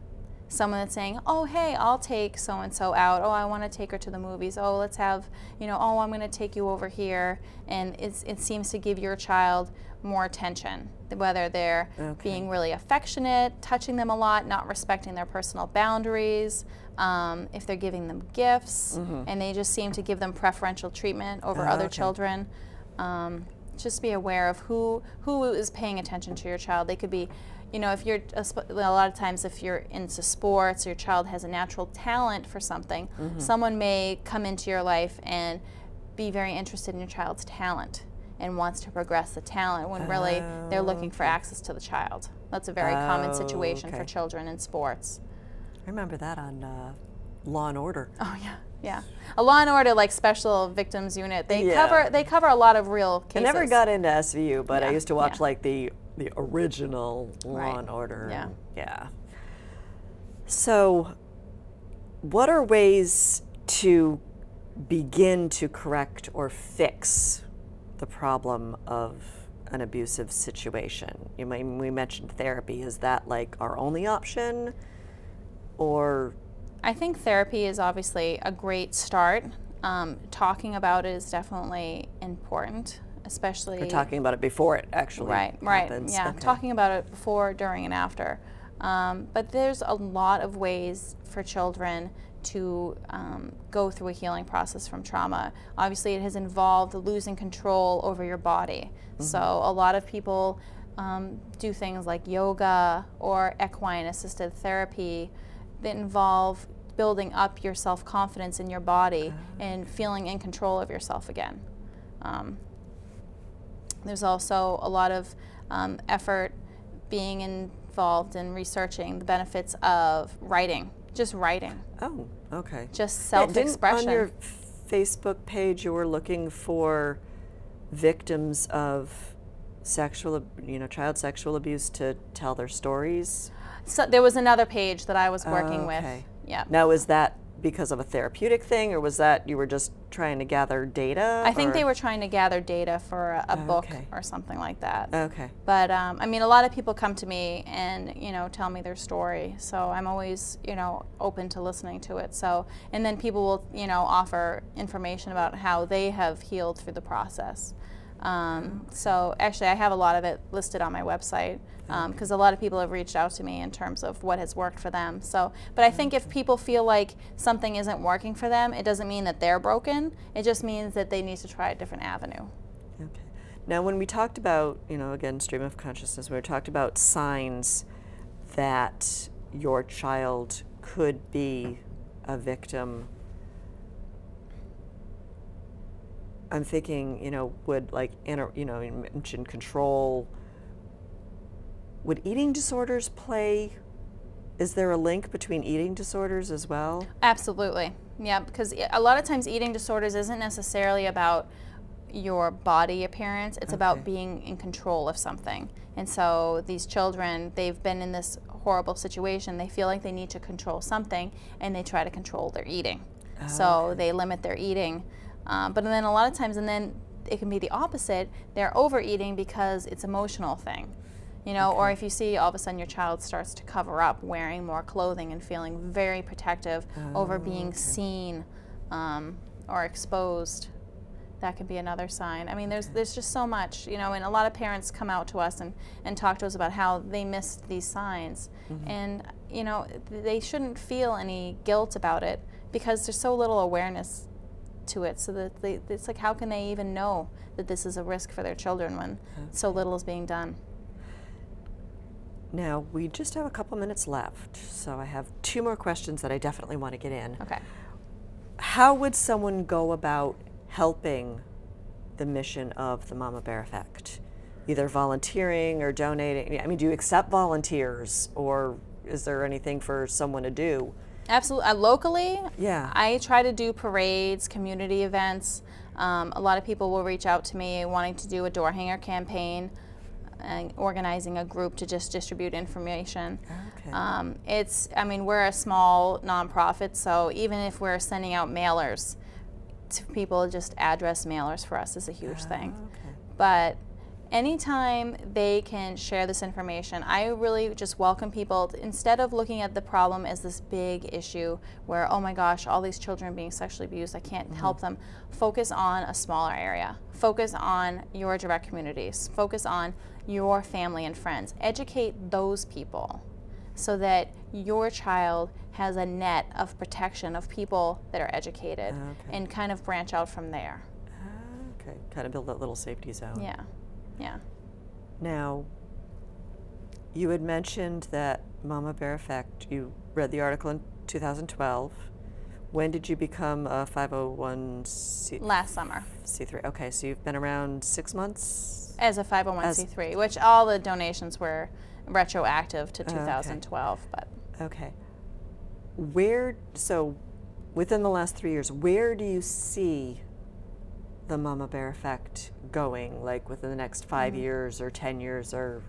someone that's saying, "Oh, hey, I'll take so and so out. Oh, I want to take her to the movies. Oh, let's have, you know, oh, I'm going to take you over here." And it's, it seems to give your child more attention, whether they're Okay. being really affectionate, touching them a lot, not respecting their personal boundaries, um, if they're giving them gifts, and they just seem to give them preferential treatment over Ah, other okay. children. Um, just be aware of who who is paying attention to your child. They could be, you know, if you're a, sp- a lot of times if you're into sports, your child has a natural talent for something. Mm-hmm. Someone may come into your life and be very interested in your child's talent and wants to progress the talent when really they're looking for access to the child. That's a very common Oh, situation for children in sports. I remember that on uh, Law and Order. Oh yeah, yeah. A Law and Order like special victims unit. They Yeah. cover they cover a lot of real cases. I never got into SVU, but I used to watch yeah. like the the original Law Right. and Order. Yeah. yeah. So, what are ways to begin to correct or fix the problem of an abusive situation? You may, we mentioned therapy. Is that like our only option, or I think therapy is obviously a great start. Um, talking about it is definitely important, especially we're talking about it before it actually right, right, happens? yeah, Okay. talking about it before, during, and after. Um, but there's a lot of ways for children to um, go through a healing process from trauma. Obviously, it has involved losing control over your body. So a lot of people um, do things like yoga or equine assisted therapy that involve building up your self confidence in your body and feeling in control of yourself again. Um, there's also a lot of um, effort being involved in researching the benefits of writing, just writing, Oh, okay. just self-expression. On your Facebook page, you were looking for victims of sexual, you know, child sexual abuse to tell their stories. so there was another page that I was working with. Oh, okay. Yeah. Now, is that because of a therapeutic thing, or was that you were just trying to gather data? I think or- they were trying to gather data for a, a book Okay. or something like that. Okay. But um, I mean, a lot of people come to me and you know tell me their story, so I'm always you know open to listening to it. So and then people will you know offer information about how they have healed through the process. Um, so actually, I have a lot of it listed on my website mm-hmm. um, because a lot of people have reached out to me in terms of what has worked for them. So, but I mm-hmm. think if people feel like something isn't working for them, it doesn't mean that they're broken. It just means that they need to try a different avenue. Okay. Now, when we talked about, you know, again, stream of consciousness, we talked about signs that your child could be a victim. I'm thinking, you know, would like, you know, you mentioned control. Would eating disorders play? Is there a link between eating disorders as well? Absolutely. Yeah, because a lot of times eating disorders isn't necessarily about your body appearance, it's about being in control of something. And so these children, they've been in this horrible situation, they feel like they need to control something, and they try to control their eating. So oh, they limit their eating. Um, but then a lot of times, and then it can be the opposite, they're overeating because it's emotional thing. You know, or if you see all of a sudden your child starts to cover up, wearing more clothing and feeling very protective over being seen um, or exposed, that could be another sign. I mean, there's there's just so much, you know, and a lot of parents come out to us and, and talk to us about how they missed these signs, and you know, they shouldn't feel any guilt about it because there's so little awareness to it. So that they, it's like, how can they even know that this is a risk for their children when so little is being done? Now, we just have a couple minutes left, so I have two more questions that I definitely want to get in. Okay. How would someone go about helping the mission of the Mama Bear Effect? Either volunteering or donating? I mean, do you accept volunteers or is there anything for someone to do? Absolutely. Uh, locally, Yeah. I try to do parades, community events. Um, a lot of people will reach out to me wanting to do a door hanger campaign and organizing a group to just distribute information. Okay. Um, it's, I mean, we're a small nonprofit, so even if we're sending out mailers to people, just address mailers for us is a huge thing. okay. But anytime they can share this information, I really just welcome people to- instead of looking at the problem as this big issue where, oh my gosh, all these children are being sexually abused, I can't help mm-hmm. them. Focus on a smaller area. Focus on your direct communities. Focus on your family and friends. Educate those people so that your child has a net of protection of people that are educated Okay. and kind of branch out from there. Okay. Kind of build that little safety zone. Yeah. Yeah. Now, you had mentioned that Mama Bear Effect, you read the article in 2012. When did you become a 501c- Last summer. C3? Okay, so you've been around six months? As a 501c3, which all the donations were retroactive to 2012, but Okay. Where, so within the last three years, where do you see the Mama Bear Effect going? Like within the next 5 years or 10 years or,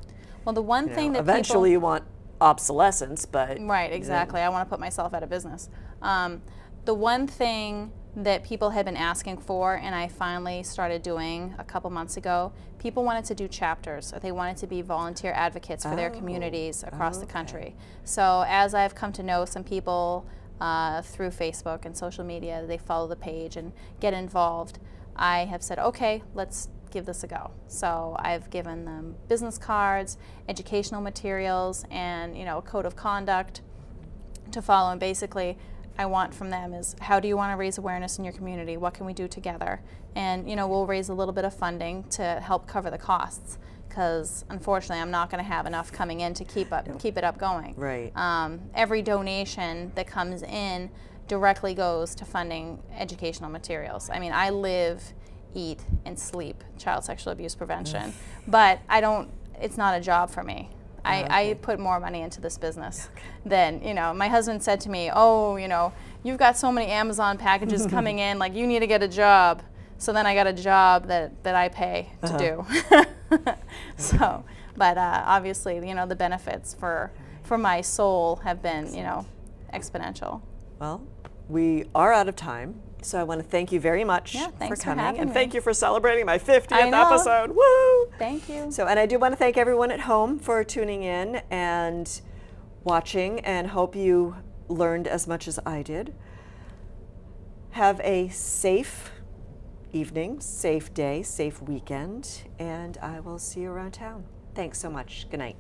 well, the one thing know, that eventually people, you want obsolescence, but. right, exactly. I want to put myself out of business. Um, the one thing that people had been asking for, and I finally started doing a couple months ago, people wanted to do chapters, or they wanted to be volunteer advocates for their Oh, communities across the okay. country. So as I've come to know some people uh, through Facebook and social media, they follow the page and get involved. I have said, okay, let's give this a go. So I've given them business cards, educational materials, and you know a code of conduct to follow. And basically, I want from them is how do you want to raise awareness in your community? What can we do together? And you know we'll raise a little bit of funding to help cover the costs because unfortunately I'm not going to have enough coming in to keep up keep it up going. Right. Um, every donation that comes in directly goes to funding educational materials. I mean, I live, eat, and sleep child sexual abuse prevention, but I don't. It's not a job for me. I, I put more money into this business than you know. My husband said to me, "Oh, you know, you've got so many Amazon packages coming in. Like, you need to get a job." So then I got a job that, that I pay to do. so, but uh, obviously, you know, the benefits for for my soul have been, you know, exponential. Well, we are out of time. So I want to thank you very much Yeah, for thanks for coming. and me. thank you for celebrating my 50th episode. Woo! Thank you. So, and I do want to thank everyone at home for tuning in and watching, and hope you learned as much as I did. Have a safe evening, safe day, safe weekend, and I will see you around town. Thanks so much. Good night.